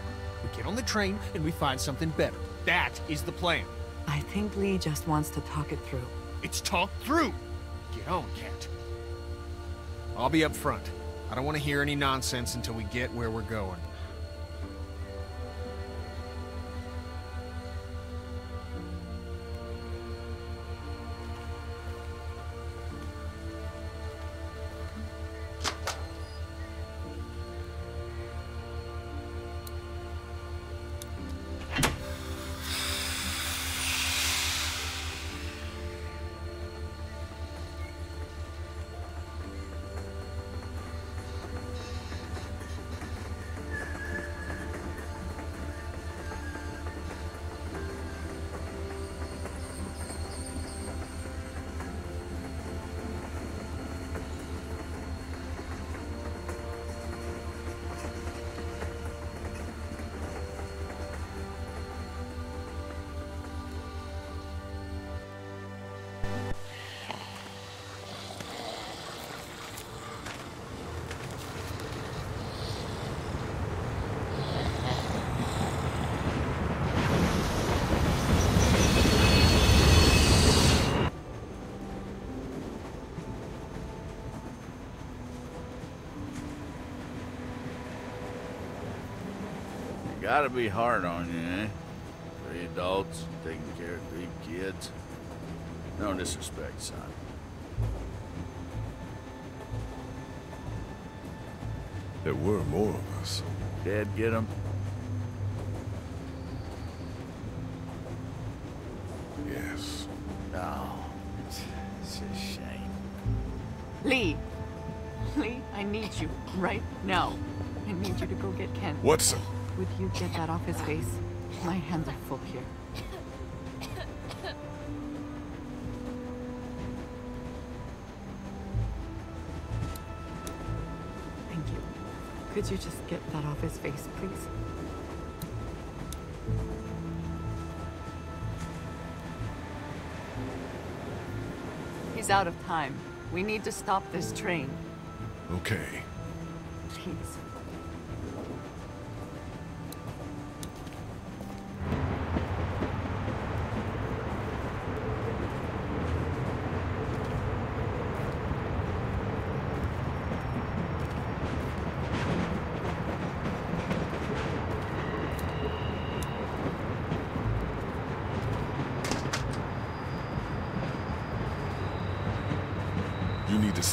We get on the train and we find something better. That is the plan. I think Lee just wants to talk it through. It's talked through. Get on, Kat. I'll be up front. I don't want to hear any nonsense until we get where we're going. Gotta be hard on you, eh? Three adults, taking care of three kids. No disrespect, son. There were more of us. Dad get them? Yes. Oh, it's, it's a shame. Lee! Lee, I need you right now. I need you to go get Ken. What's up? Would you get that off his face? My hands are full here. Thank you. Could you just get that off his face, please? He's out of time. We need to stop this train. Okay. Please.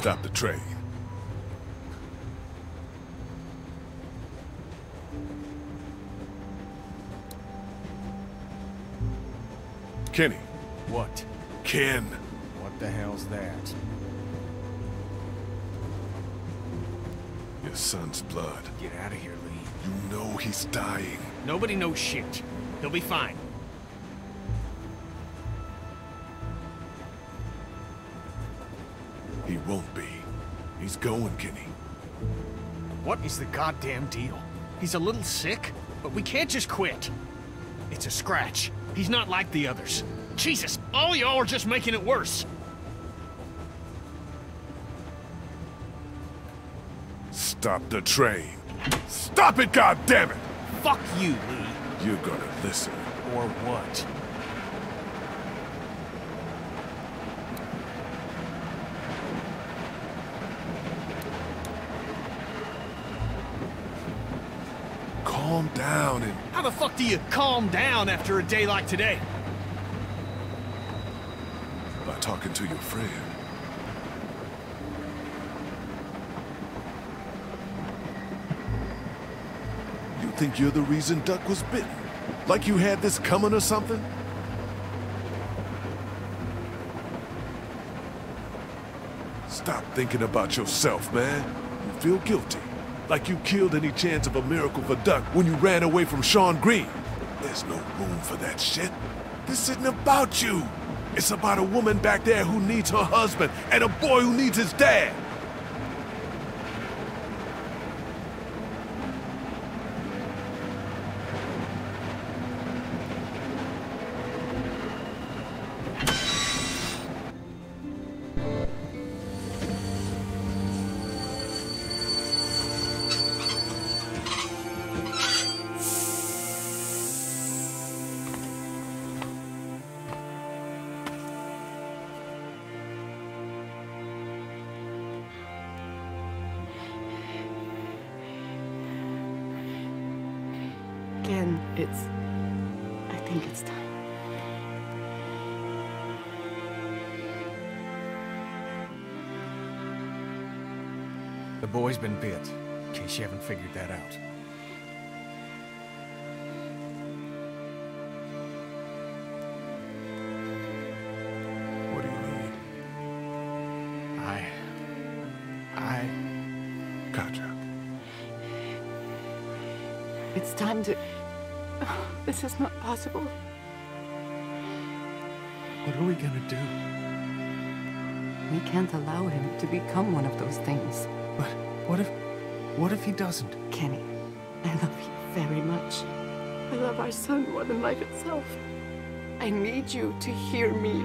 Stop the train. Kenny. What? Ken. What the hell's that? Your son's blood. Get out of here, Lee. You know he's dying. Nobody knows shit. He'll be fine. Going, Kenny. What is the goddamn deal? He's a little sick, but we can't just quit. It's a scratch. He's not like the others. Jesus, all y'all are just making it worse. Stop the train. Stop it, goddammit! Fuck you, Lee. You're gonna listen. Or what? Calm down and... How the fuck do you calm down after a day like today? By talking to your friend. You think you're the reason Duck was bitten? Like you had this coming or something? Stop thinking about yourself, man. You feel guilty. Like you killed any chance of a miracle for Duck when you ran away from Shawn Greene. There's no room for that shit. This isn't about you. It's about a woman back there who needs her husband and a boy who needs his dad. Been bit, in case you haven't figured that out. What do you need? I... I... Katjaa. It's time to. This is not possible. What are we gonna do? We can't allow him to become one of those things. But what if... what if he doesn't? Kenny, I love you very much. I love our son more than life itself. I need you to hear me.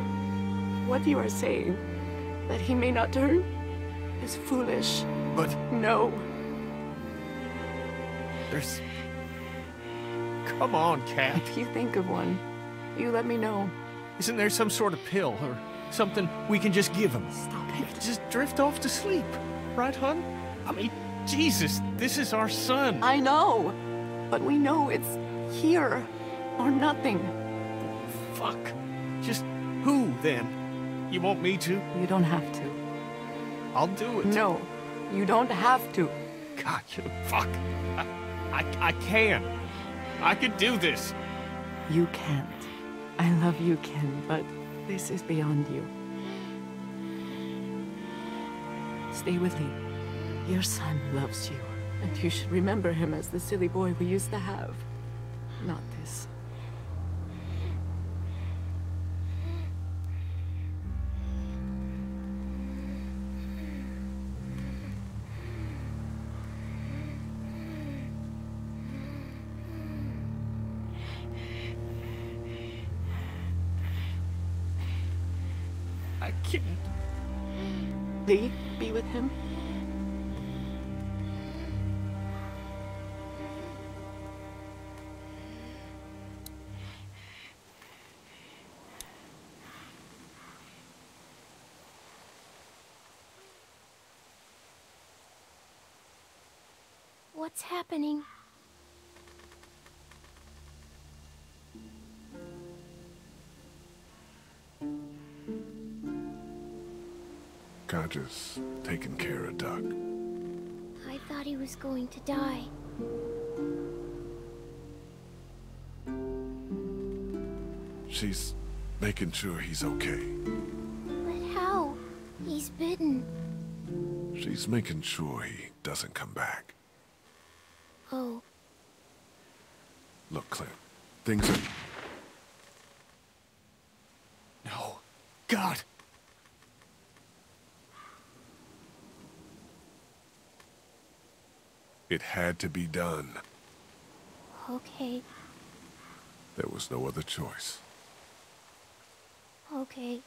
What you are saying, that he may not turn, is foolish. But... No. There's... Come on, Kat. If you think of one, you let me know. Isn't there some sort of pill or something we can just give him? Stop it. Just drift off to sleep. Right, hon? I mean, Jesus, this is our son. I know. But we know it's here or nothing. Fuck. Just who, then? You want me to? You don't have to. I'll do it. No, you don't have to. God, you fuck. I, I, I can. I can do this. You can't. I love you, Ken, but this is beyond you. Stay with me. Your son loves you, and you should remember him as the silly boy we used to have. Not this. What's happening? Katjaa's taking care of Duck. I thought he was going to die. She's making sure he's okay. But how? He's bitten. She's making sure he doesn't come back. Oh, Look, Clem, things are... No. God. It had to be done. okay. There was no other choice. Okay.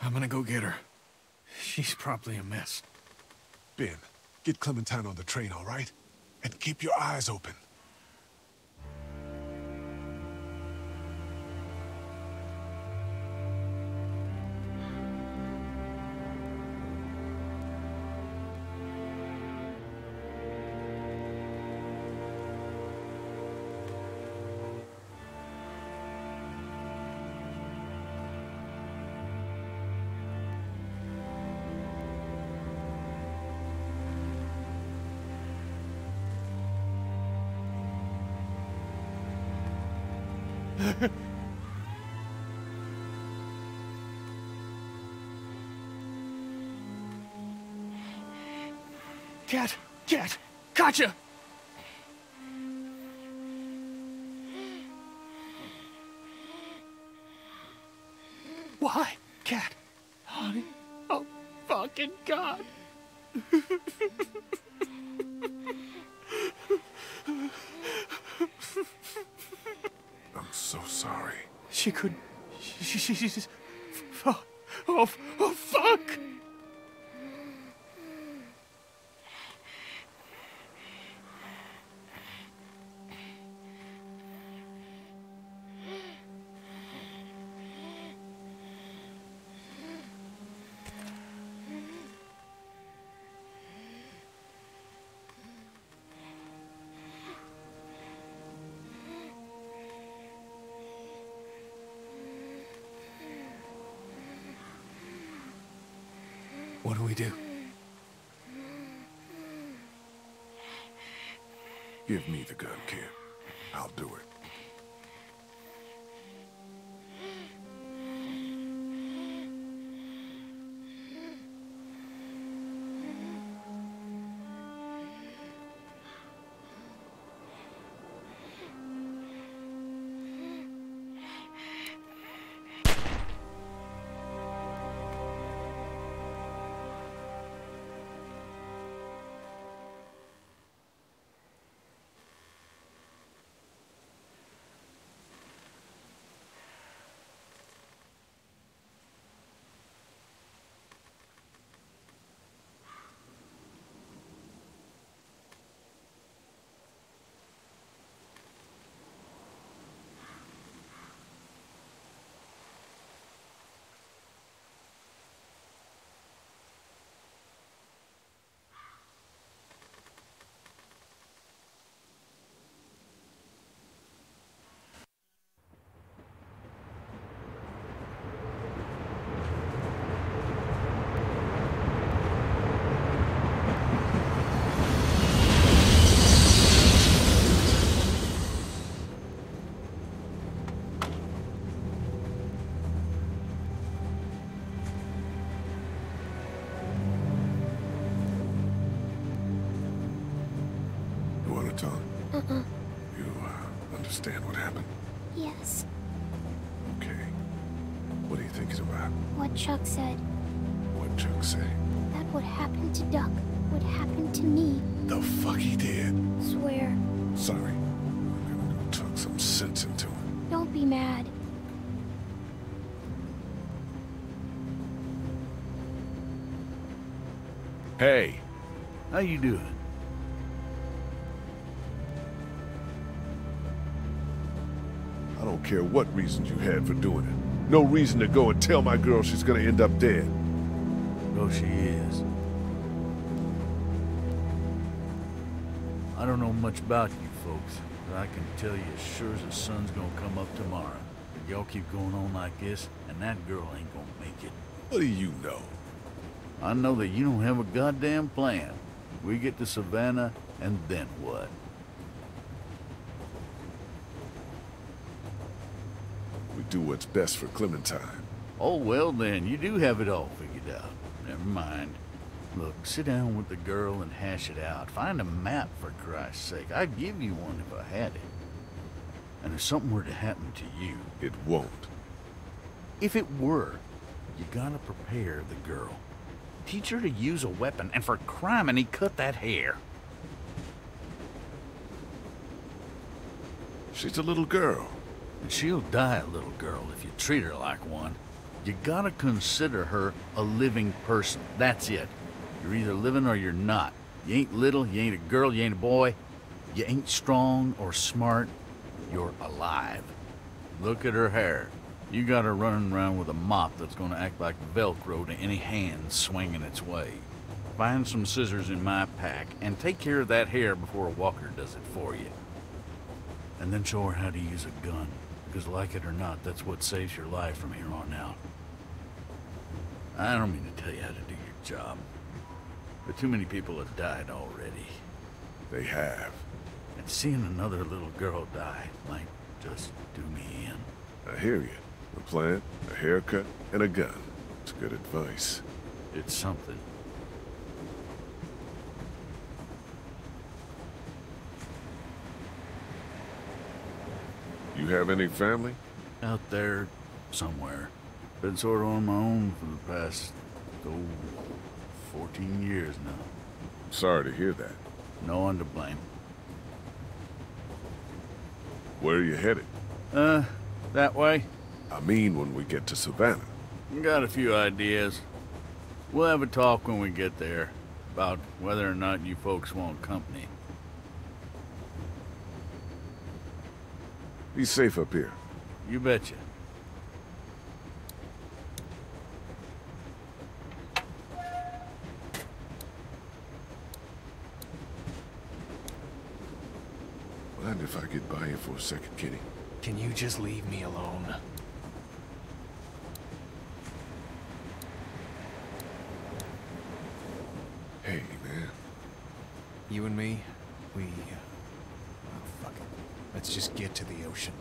I'm gonna go get her. She's probably a mess. Ben, get Clementine on the train, all right? And keep your eyes open. Kat! Kat! Gotcha! Why? Kat? Honey? Oh, fucking God! What do we do? Give me the gun, kid. I'll do it. Would to me. The fuck he did? Swear. Sorry. I'm gonna go talk some sense into him. Don't be mad. Hey, how you doing? I don't care what reasons you had for doing it. No reason to go and tell my girl she's gonna end up dead. No, she is. Much about you folks, but I can tell you as sure as the sun's gonna come up tomorrow. Y'all keep going on like this, and that girl ain't gonna make it. What do you know? I know that you don't have a goddamn plan. We get to Savannah, and then what? We do what's best for Clementine. Oh, well then, you do have it all figured out. Never mind. Look, sit down with the girl and hash it out. Find a map, for Christ's sake. I'd give you one if I had it. And if something were to happen to you... It won't. If it were, you gotta prepare the girl. Teach her to use a weapon, and for crime, and he cut that hair. She's a little girl. And she'll die a little girl if you treat her like one. You gotta consider her a living person. That's it. You're either living or you're not. You ain't little, you ain't a girl, you ain't a boy. You ain't strong or smart. You're alive. Look at her hair. You got her running around with a mop that's gonna act like Velcro to any hand swinging its way. Find some scissors in my pack and take care of that hair before a walker does it for you. And then show her how to use a gun. Because like it or not, that's what saves your life from here on out. I don't mean to tell you how to do your job. But too many people have died already. They have. And seeing another little girl die might just do me in. I hear you. A plan, a haircut, and a gun. It's good advice. It's something. You have any family? Out there, somewhere. Been sort of on my own for the past, oh, 14 years now. Sorry to hear that. No one to blame. Where are you headed? Uh, that way? I mean when we get to Savannah. Got a few ideas. We'll have a talk when we get there about whether or not you folks want company. Be safe up here. You betcha. Mind if I get by you for a second, Kenny. Can you just leave me alone? Hey, man. You and me, we... Uh, oh, fuck it. Let's just get to the ocean.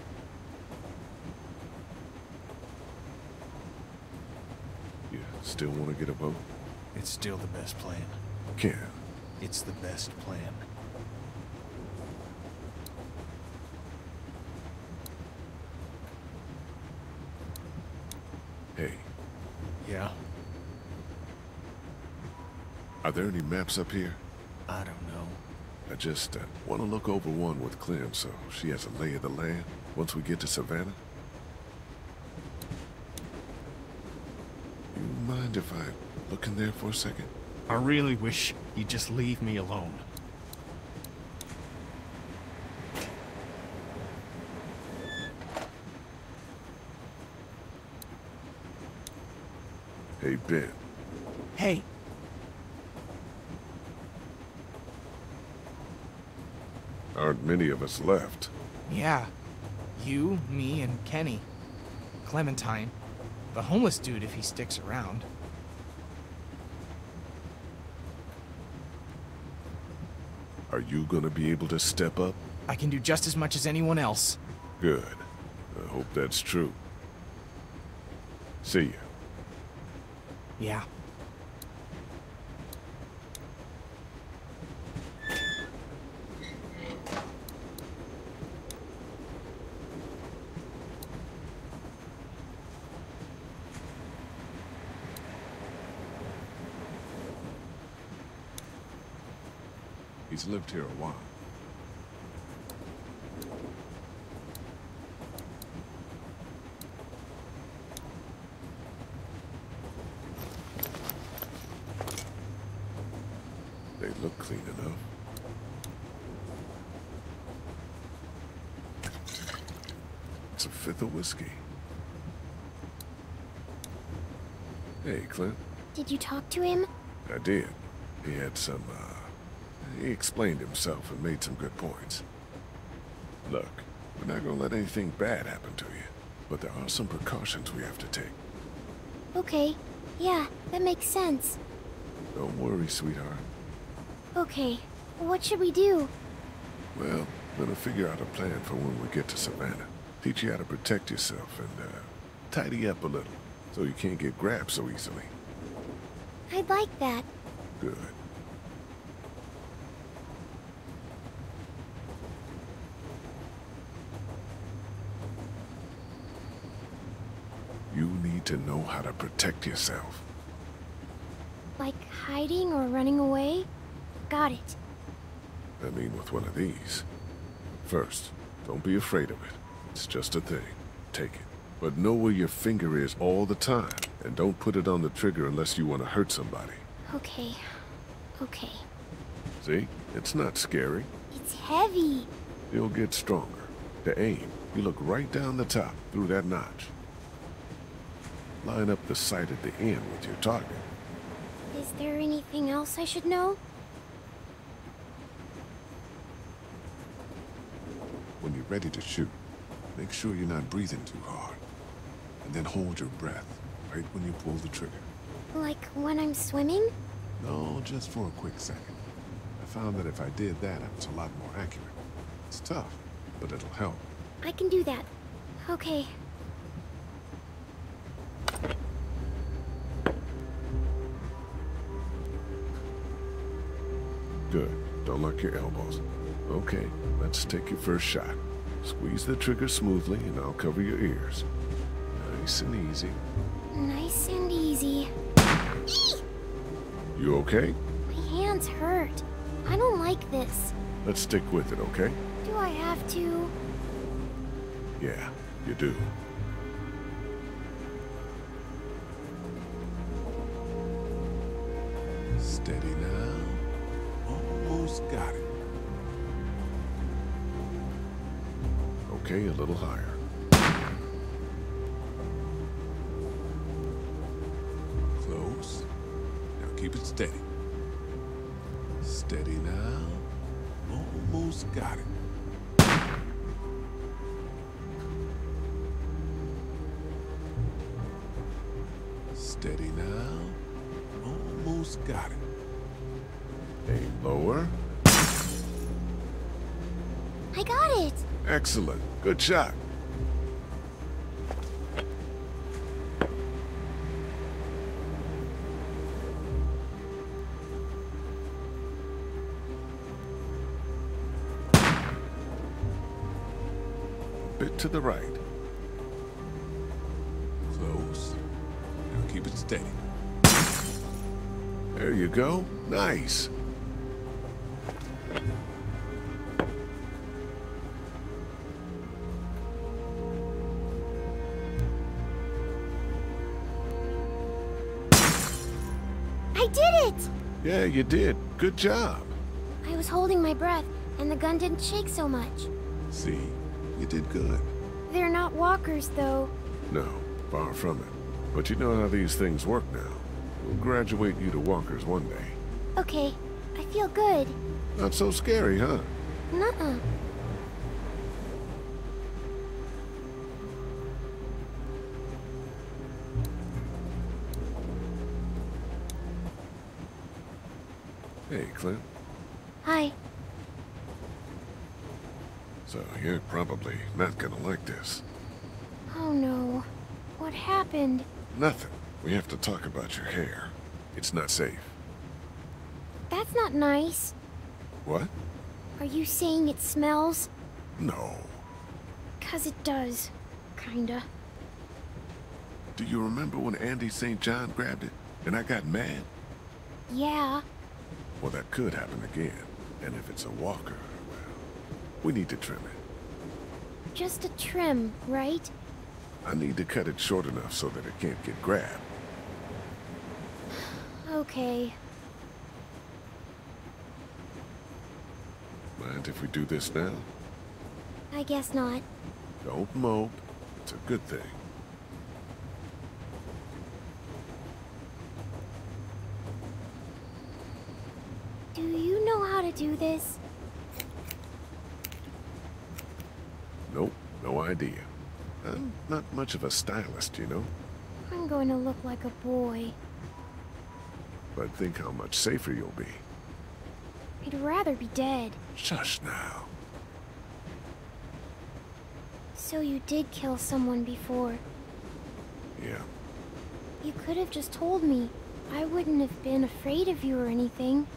You still want to get a boat? It's still the best plan. Can. It's the best plan. Hey, Yeah? Are there any maps up here? I don't know. I just uh, want to look over one with Clem so she has a lay of the land once we get to Savannah. You mind if I look in there for a second? I really wish you'd just leave me alone. Hey, Ben. Hey, Aren't many of us left. yeah. You, me, and Kenny. Clementine. The homeless dude if he sticks around. Are you gonna be able to step up? I can do just as much as anyone else. Good. I hope that's true. See ya. Yeah. He's lived here a while. They look clean enough. It's a fifth of whiskey. Hey, Clem. Did you talk to him? I did. He had some, uh... He explained himself and made some good points. Look, we're not gonna let anything bad happen to you, but there are some precautions we have to take. Okay. Yeah, that makes sense. Don't worry, sweetheart. Okay. What should we do? Well, I'm gonna figure out a plan for when we get to Savannah. Teach you how to protect yourself and, uh, tidy up a little, so you can't get grabbed so easily. I'd like that. Good. You need to know how to protect yourself. Like hiding or running away? Got it. I mean with one of these. First, Don't be afraid of it. It's just a thing. Take it. But know where your finger is all the time, and don't put it on the trigger unless you want to hurt somebody. Okay. Okay. See? It's not scary. It's heavy. You'll get stronger. To aim, you look right down the top, through that notch. Line up the sight at the end with your target. Is there anything else I should know? When you're ready to shoot, make sure you're not breathing too hard. And then hold your breath, right when you pull the trigger. Like when I'm swimming? No, just for a quick second. I found that if I did that, I was a lot more accurate. It's tough, but it'll help. I can do that. Okay. Good. Don't lock your elbows. Okay, let's take your first shot. Squeeze the trigger smoothly, and I'll cover your ears. Nice and easy. Nice and easy. You okay? My hands hurt. I don't like this. Let's stick with it, okay? Do I have to? Yeah, you do. Steady now. Got it. Okay, a little higher. Close. Now keep it steady. Steady now. Almost got it. Excellent. Good shot. Bit to the right. Close. Now keep it steady. There you go. Nice. Yeah, you did. Good job. I was holding my breath, and the gun didn't shake so much. See, you did good. They're not walkers, though. No, far from it. But you know how these things work now. We'll graduate you to walkers one day. Okay, I feel good. Not so scary, huh? Nuh-uh. You're probably not gonna like this. Oh no. What happened? Nothing. We have to talk about your hair. It's not safe. That's not nice. What? Are you saying it smells? No. Cause it does. Kinda. Do you remember when Andy St. John grabbed it and I got mad? Yeah. Well, that could happen again. And if it's a walker, well, we need to trim it. Just a trim, right? I need to cut it short enough so that it can't get grabbed. Okay. Mind if we do this now? I guess not. Don't mope. It's a good thing. Do you know how to do this? Nope, no idea. I'm not much of a stylist, you know? I'm going to look like a boy. But think how much safer you'll be. I'd rather be dead. Shush now. So you did kill someone before. Yeah, You could have just told me. I wouldn't have been afraid of you or anything.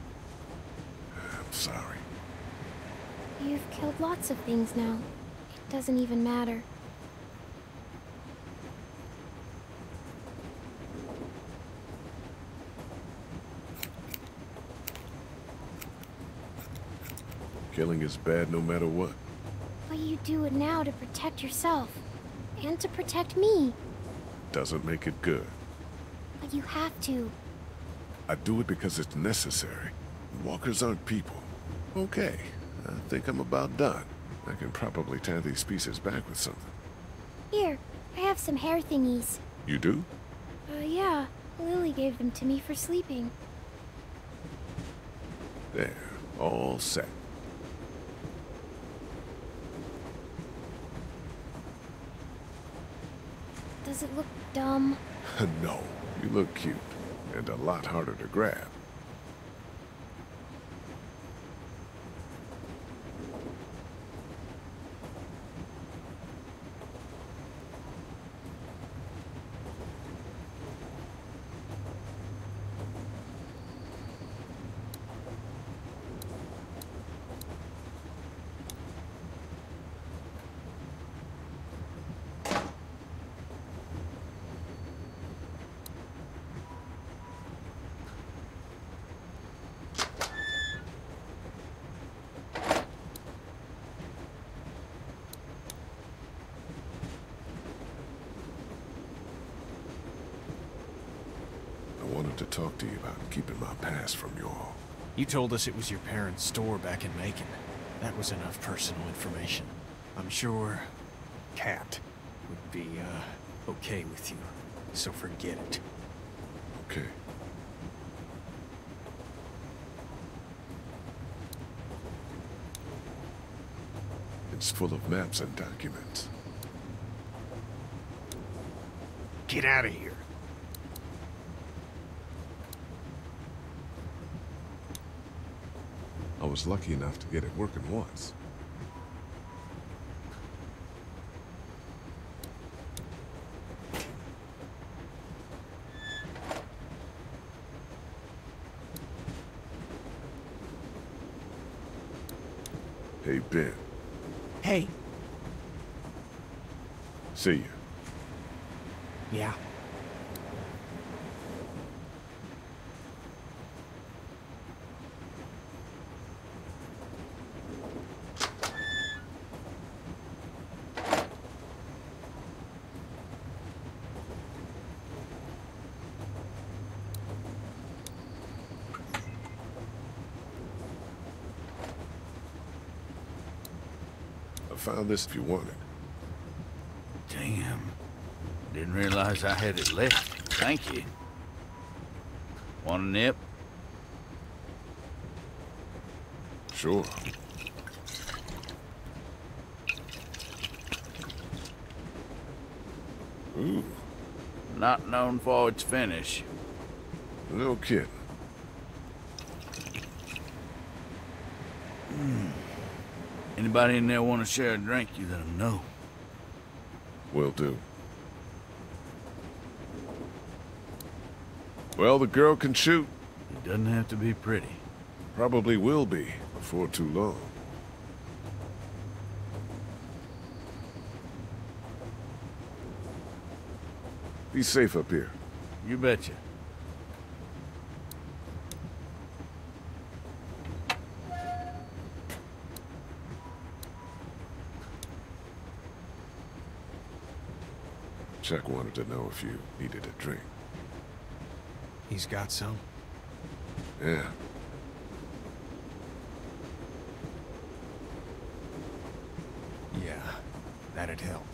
I'm sorry. You've killed lots of things now. It doesn't even matter. Killing is bad no matter what. But you do it now to protect yourself. And to protect me. Doesn't make it good. But you have to. I do it because it's necessary. Walkers aren't people. Okay, I think I'm about done. I can probably tie these pieces back with something. Here, I have some hair thingies. You do? Uh, yeah. Lilly gave them to me for sleeping. There, all set. Does it look dumb? no, you look cute. And a lot harder to grab. I wanted to talk to you about past from you all. You told us it was your parents' store back in Macon. That was enough personal information. I'm sure Kat would be, uh, okay with you. So forget it. Okay. It's full of maps and documents. Get out of here. Was lucky enough to get it working once. Hey, Ben. Hey. See you. Yeah. I found this if you want it. Damn. Didn't realize I had it left. Thank you. Want a nip? Sure. Ooh. Not known for its finish. No kidding. Anybody in there want to share a drink, you let them know. Will do. Well, the girl can shoot. It doesn't have to be pretty. Probably will be before too long. Be safe up here. You betcha. Chuck wanted to know if you needed a drink. He's got some. Yeah. Yeah, that'd help.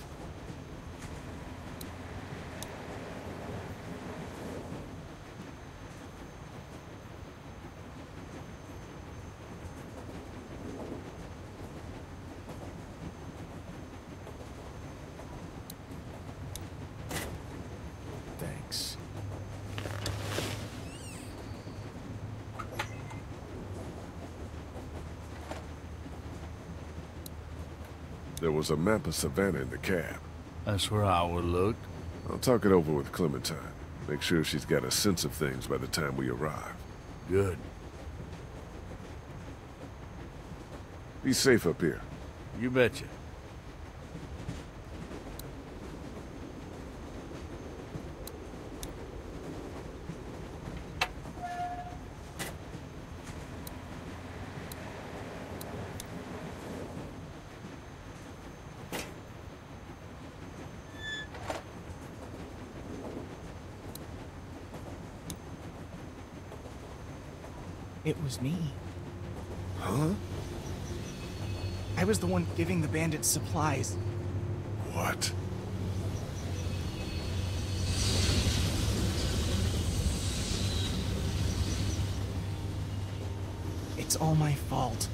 Thanks. There was a map of Savannah in the cab. That's where I would look. I'll talk it over with Clementine. Make sure she's got a sense of things by the time we arrive. Good. Be safe up here. You betcha. Was me. Huh? I was the one giving the bandits supplies. What? It's all my fault.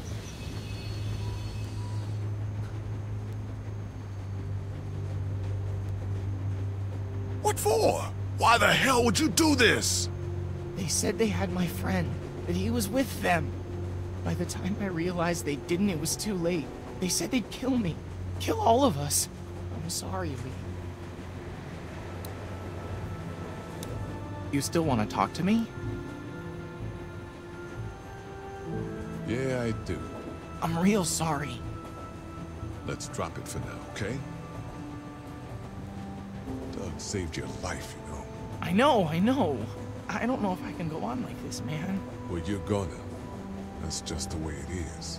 What for? Why the hell would you do this? They said they had my friend, that he was with them. By the time I realized they didn't, it was too late. They said they'd kill me. Kill all of us. I'm sorry, Lee. You still want to talk to me? Yeah, I do. I'm real sorry. Let's drop it for now, okay? Doug saved your life, you know. I know, I know. I don't know if I can go on like this, man. Well, you're gonna. That's just the way it is.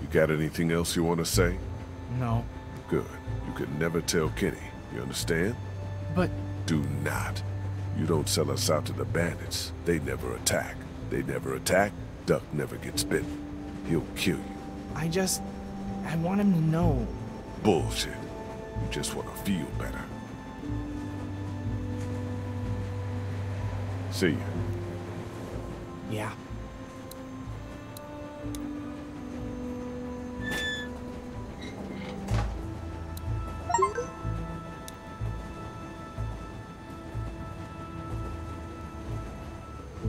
You got anything else you want to say? No. Good. You can never tell Kenny. You understand? But... Do not. You don't sell us out to the bandits. They never attack. They never attack, Duck never gets bitten. He'll kill you. I just... I want him to know. Bullshit. You just want to feel better. See ya. Yeah.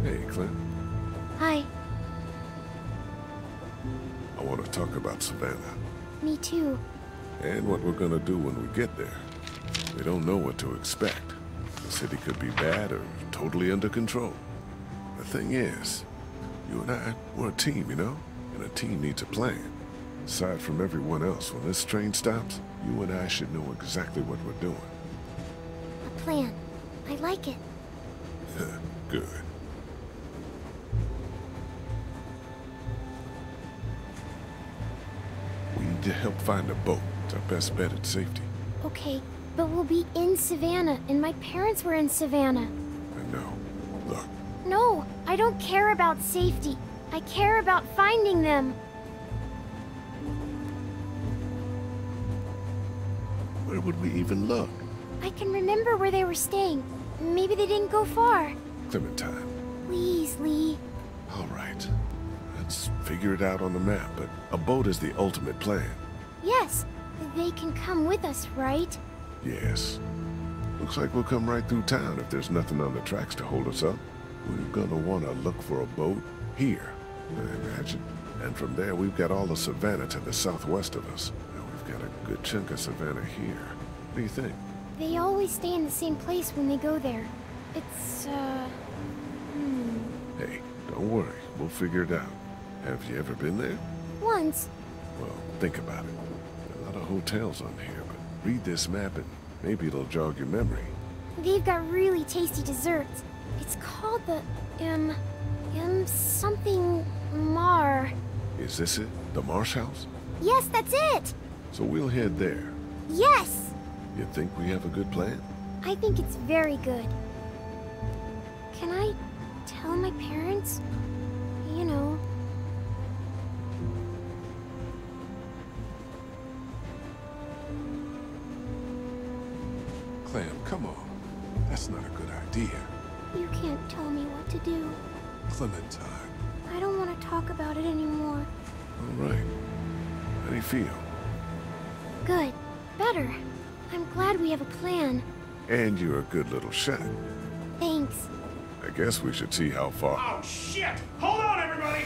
Hey, Clem. Hi. I want to talk about Savannah. Me too. And what we're gonna do when we get there. We don't know what to expect. The city could be bad or totally under control. The thing is, you and I, we're a team, you know? And a team needs a plan. Aside from everyone else, when this train stops, you and I should know exactly what we're doing. A plan. I like it. Good. We need to help find a boat. It's our best bet at safety. Okay, but we'll be in Savannah, and my parents were in Savannah. I know. Look, No, I don't care about safety. I care about finding them. where would we even look? I can remember where they were staying. Maybe they didn't go far. Clementine. Please, Lee. All right. Let's figure it out on the map, but a boat is the ultimate plan. Yes, they can come with us, right? Yes. Looks like we'll come right through town if there's nothing on the tracks to hold us up. We're gonna want to look for a boat here, I imagine. And from there, we've got all the Savannah to the southwest of us. And we've got a good chunk of Savannah here. What do you think? They always stay in the same place when they go there. It's, uh... Hmm. Hey, don't worry. We'll figure it out. Have you ever been there? Once. Well, think about it. Hotels on here, but read this map and maybe it'll jog your memory. They've got really tasty desserts. It's called the, um... Um, something... Mar. Is this it? The Marsh House? Yes, that's it! So we'll head there. Yes! You think we have a good plan? I think it's very good. Can I tell my parents? You know. Not a good idea. You can't tell me what to do. Clementine. I don't want to talk about it anymore. All right. How do you feel? Good. Better. I'm glad we have a plan. And you're a good little shot. Thanks. I guess we should see how far. Oh, shit! Hold on, everybody!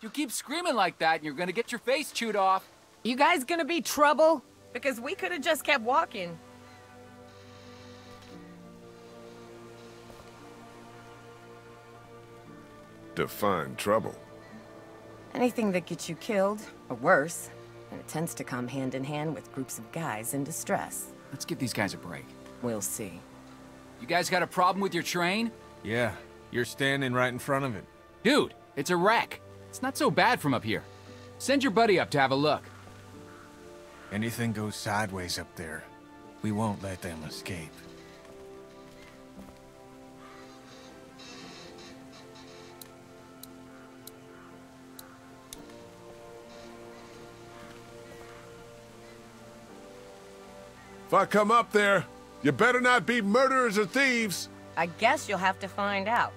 you keep screaming like that and you're gonna get your face chewed off. You guys gonna be trouble? Because we could have just kept walking. Define trouble. Anything that gets you killed, or worse. And it tends to come hand in hand with groups of guys in distress. Let's give these guys a break. We'll see. You guys got a problem with your train? Yeah, you're standing right in front of it. Dude, it's a wreck. It's not so bad from up here. Send your buddy up to have a look. Anything goes sideways up there, we won't let them escape. If I come up there, you better not be murderers or thieves. I guess you'll have to find out.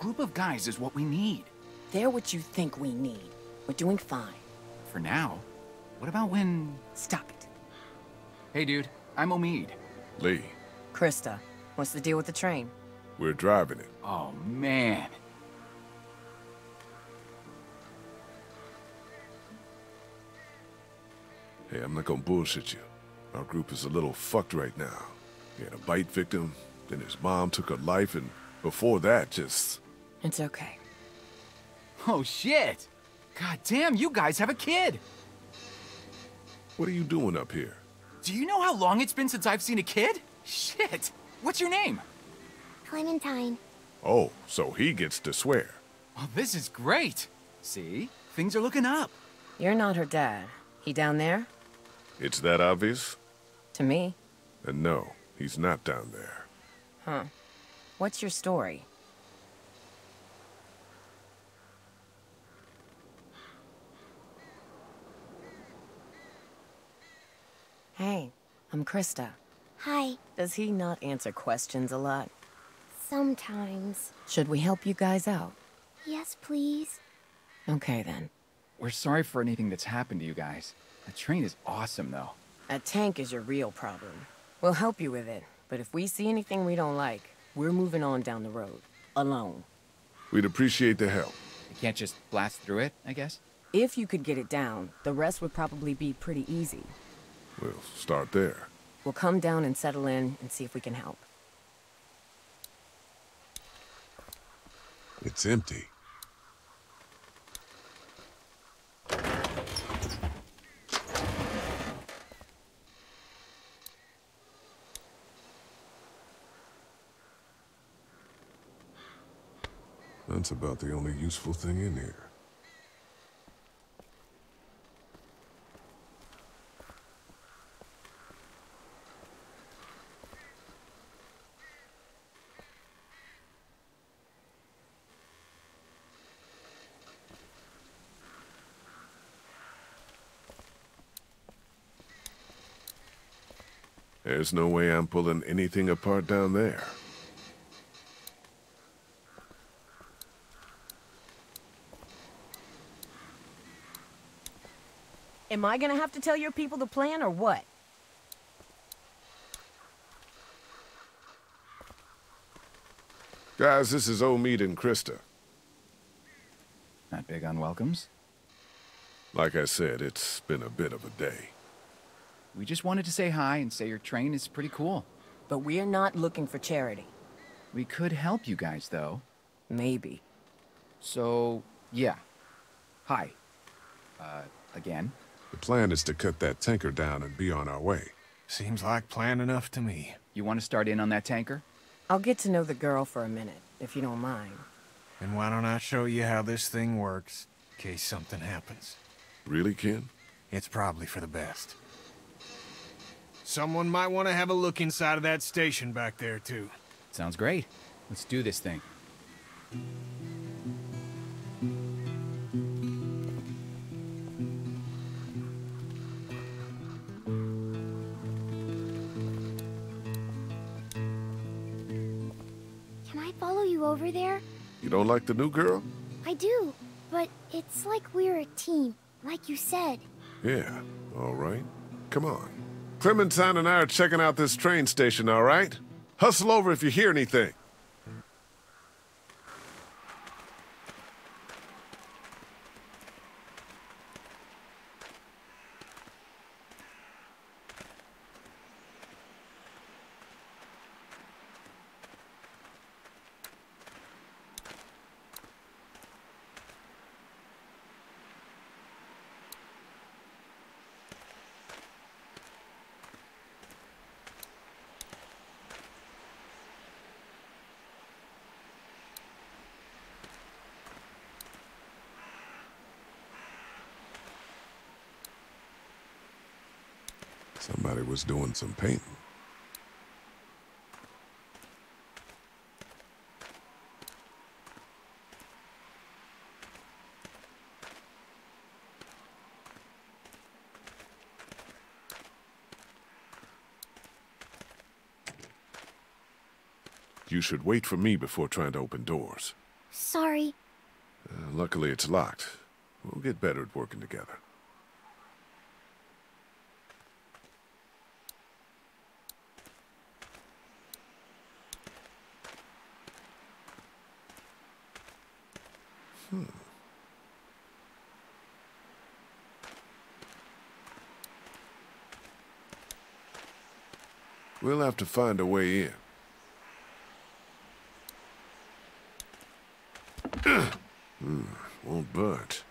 Group of guys is what we need. They're what you think we need. We're doing fine. For now. What about when... Stop it. Hey, dude. I'm Omid. Lee, Christa, what's the deal with the train? we're driving it. Oh, man. Hey, I'm not gonna bullshit you. Our group is a little fucked right now. We had a bite victim, then his mom took her life, and before that, just... It's okay. Oh, shit. God damn, you guys have a kid. What are you doing up here? Do you know how long it's been since I've seen a kid? Shit. What's your name? Clementine. Oh, so he gets to swear. Oh, this is great. See? Things are looking up. You're not her dad. He down there? It's that obvious? To me. And no, he's not down there. Huh. What's your story? Hey, I'm Christa. Hi. Does he not answer questions a lot? Sometimes. Should we help you guys out? Yes, please. Okay then. We're sorry for anything that's happened to you guys. The train is awesome, though. A tank is your real problem. We'll help you with it, but if we see anything we don't like, we're moving on down the road. Alone. We'd appreciate the help. You can't just blast through it, I guess? If you could get it down, the rest would probably be pretty easy. We'll start there. We'll come down and settle in and see if we can help. It's empty. That's about the only useful thing in here. There's no way I'm pulling anything apart down there. Am I gonna have to tell your people the plan or what? Guys, this is Omid and Christa. Not big on welcomes. Like I said, it's been a bit of a day. We just wanted to say hi and say your train is pretty cool. But we're not looking for charity. We could help you guys, though. Maybe. So, yeah. Hi. Uh, again? The plan is to cut that tanker down and be on our way. Seems like plan enough to me. You want to start in on that tanker? I'll get to know the girl for a minute, if you don't mind. And why don't I show you how this thing works, in case something happens? Really, Ken? It's probably for the best. Someone might want to have a look inside of that station back there, too. Sounds great. Let's do this thing. Can I follow you over there? You don't like the new girl? I do, but it's like we're a team, like you said. Yeah, all right. Come on. Clementine and I are checking out this train station, all right? Hustle over if you hear anything. Somebody was doing some painting. You should wait for me before trying to open doors. Sorry. Uh, luckily, it's locked. We'll get better at working together. Hmm. We'll have to find a way in. hmm, won't budge.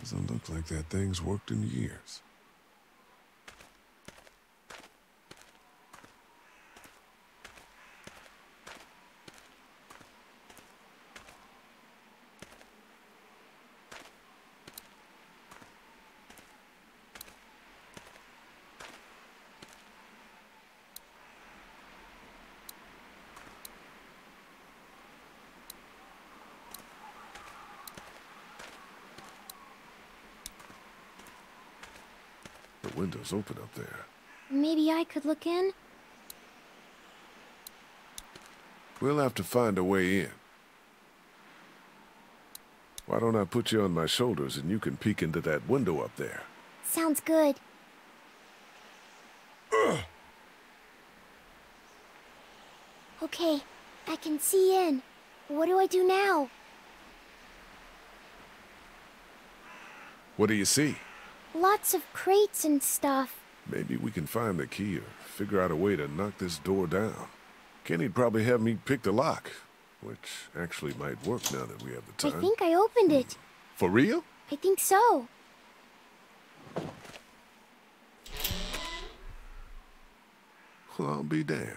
Doesn't look like that thing's worked in years. Open up there. Maybe I could look in? We'll have to find a way in. Why don't I put you on my shoulders and you can peek into that window up there? Sounds good. Okay, I can see in. What do I do now? What do you see? Lots of crates and stuff. Maybe we can find the key or figure out a way to knock this door down. Kenny'd probably have me pick the lock, which actually might work now that we have the time. I think I opened it. For real? I think so. Well, I'll be damned.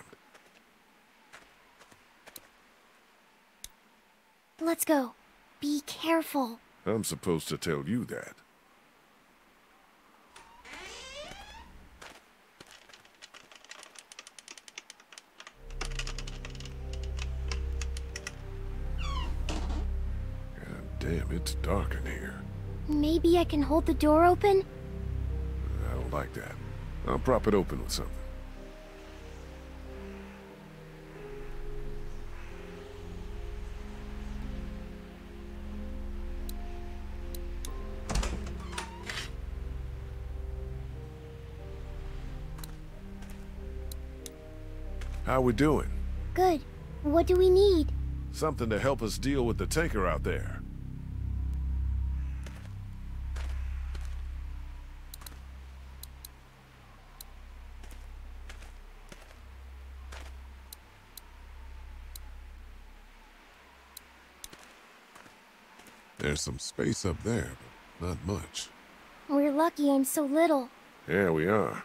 Let's go. Be careful. I'm supposed to tell you that. Damn, it's dark in here. Maybe I can hold the door open? I don't like that. I'll prop it open with something. How we doing? Good. What do we need? Something to help us deal with the tanker out there. There's some space up there, but not much. We're lucky I'm so little. Yeah, we are.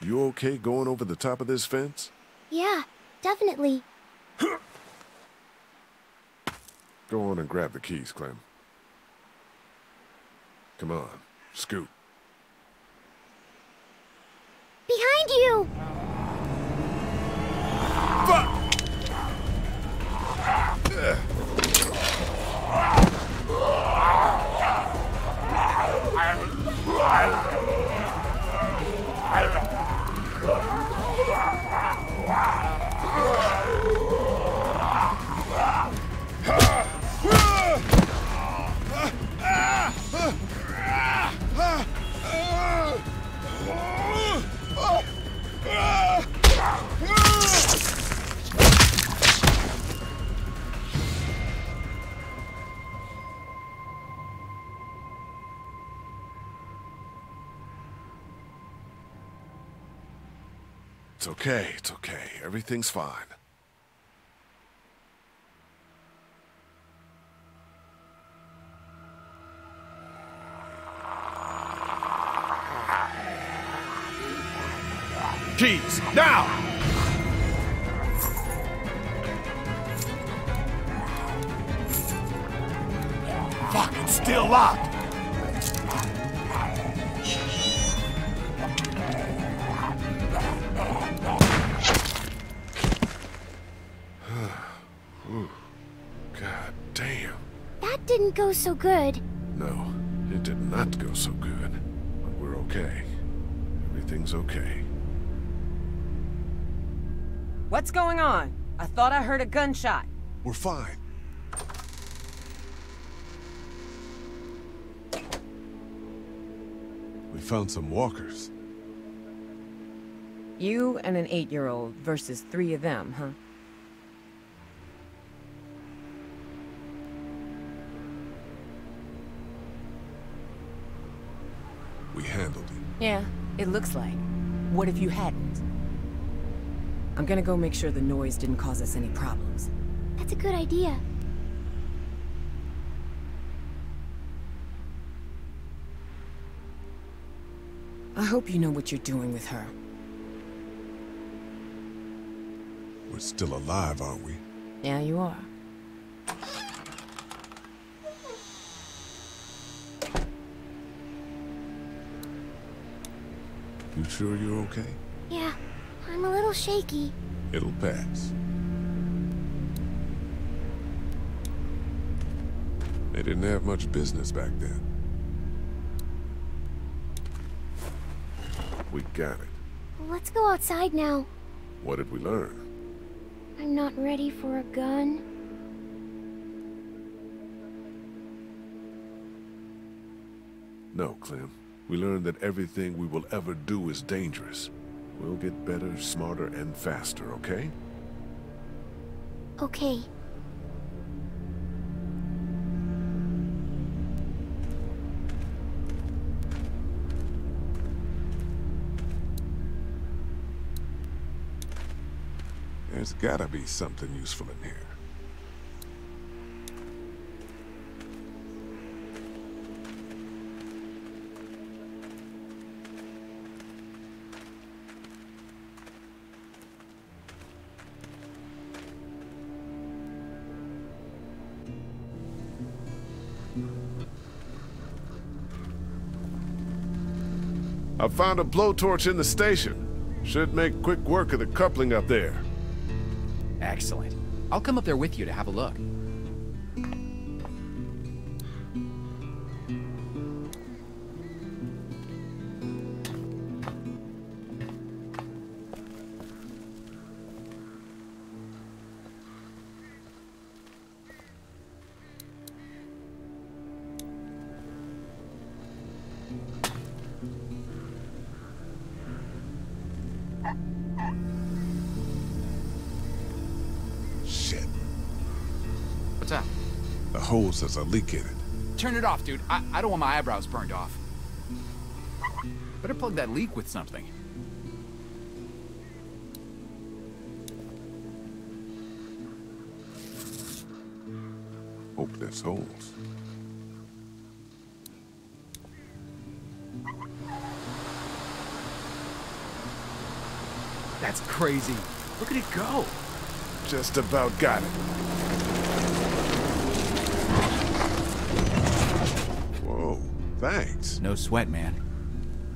You okay going over the top of this fence? Yeah, definitely. Go on and grab the keys, Clem. Come on, scoot. Everything's fine. Keys, now! Fuck, it's still locked! Go so good. No, it did not go so good. But we're okay. Everything's okay. What's going on? I thought I heard a gunshot. We're fine. We found some walkers. You and an eight-year-old versus three of them, huh? Looks like. What if you hadn't? I'm gonna go make sure the noise didn't cause us any problems. That's a good idea. I hope you know what you're doing with her. We're still alive, aren't we? Yeah, you are. You sure you're okay? Yeah, I'm a little shaky. It'll pass. They didn't have much business back then. We got it. Let's go outside now. What did we learn? I'm not ready for a gun. No, Clem. We learned that everything we will ever do is dangerous. We'll get better, smarter, and faster, okay? Okay. There's gotta be something useful in here. Found a blowtorch in the station. Should make quick work of the coupling up there. Excellent. I'll come up there with you to have a look. The hose has a leak in it. Turn it off, dude. I, I don't want my eyebrows burned off. Better plug that leak with something. Hope there's holes. That's crazy. Look at it go. Just about got it. Whoa, thanks. No sweat, man.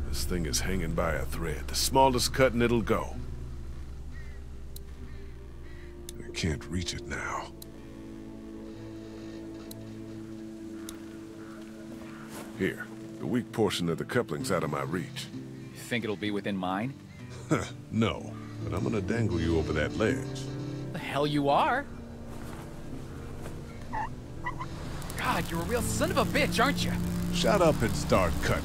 This thing is hanging by a thread. The smallest cut and it'll go. I can't reach it now. Here, the weak portion of the coupling's out of my reach. You think it'll be within mine? no, but I'm gonna dangle you over that ledge. The hell you are? God, you're a real son of a bitch, aren't you? Shut up and start cutting.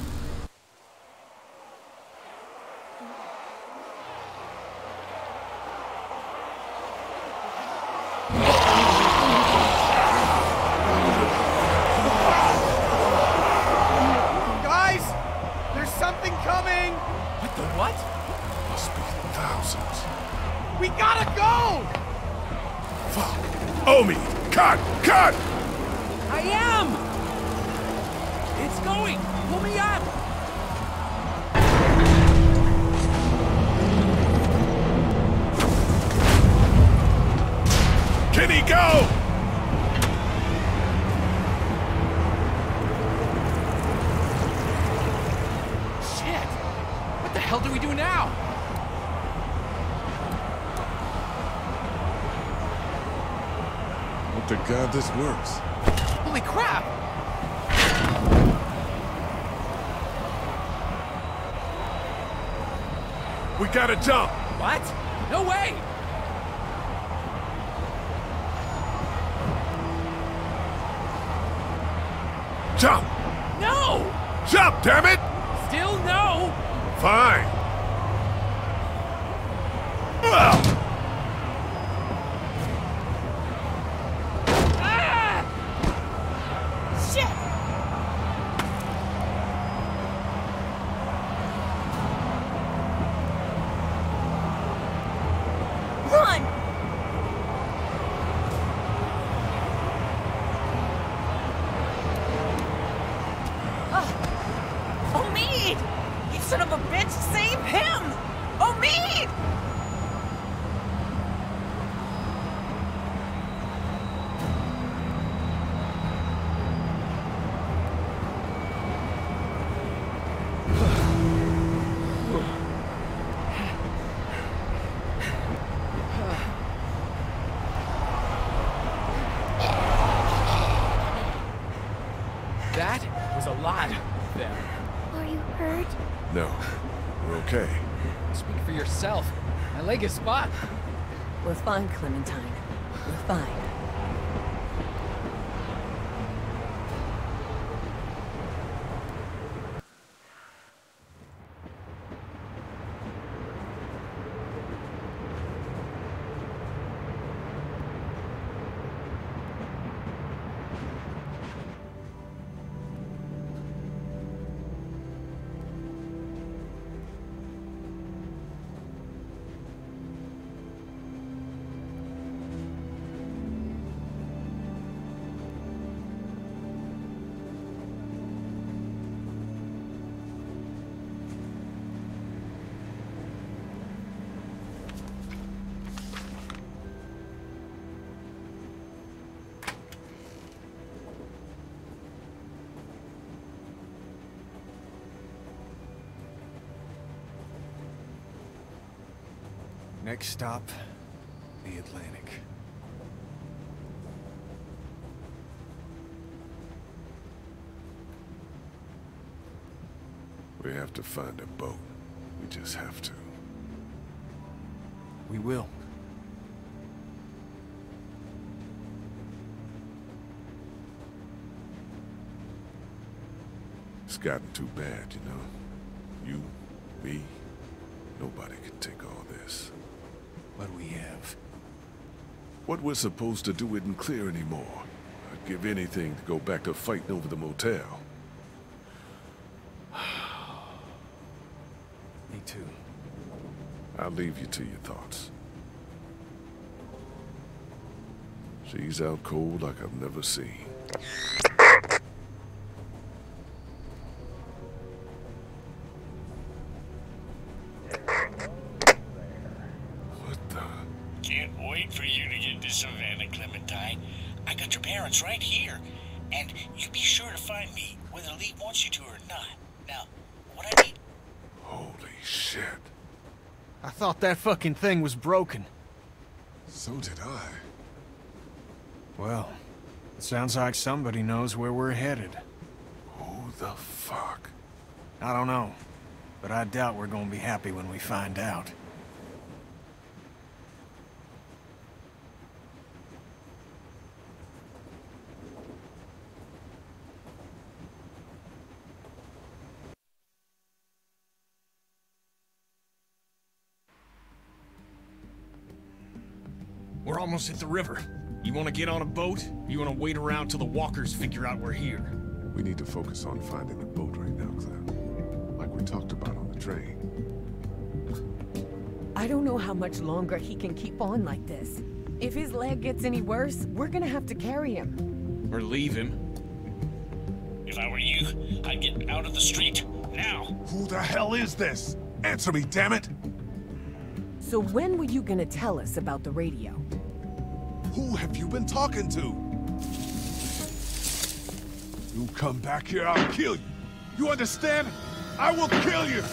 Guys! There's something coming! What the what? Must be thousands. We gotta go! Fuck! Omi! Cut! Cut! I am! Going! Pull me up! Can he go? Shit! What the hell do we do now? Hope to God this works. Holy crap! We gotta jump! What? No way! Jump! No! Jump, damn it! Still no! Fine. Ugh. Ah! Shit! Run! Ah! Omid! You son of a bitch, save him! Omid! That was a lot there. Are you hurt? No, we're okay. Speak for yourself. My leg is spot. We're fine, Clementine. Next stop, the Atlantic. We have to find a boat. We just have to. We will. It's gotten too bad, you know. You, me, nobody can take all this. What we have. What we're supposed to do isn't clear anymore. I'd give anything to go back to fighting over the motel. Me too. I'll leave you to your thoughts. She's out cold like I've never seen. That fucking thing was broken. So did I. Well, it sounds like somebody knows where we're headed. Who the fuck? I don't know, but I doubt we're gonna be happy when we find out. We're almost at the river. You want to get on a boat? You want to wait around till the walkers figure out we're here? We need to focus on finding the boat right now, Clem. Like we talked about on the train. I don't know how much longer he can keep on like this. If his leg gets any worse, we're gonna have to carry him. Or leave him. If I were you, I'd get out of the street now. Who the hell is this? Answer me, damn it! So when were you gonna tell us about the radio? Who have you been talking to? You come back here, I'll kill you. You understand? I will kill you!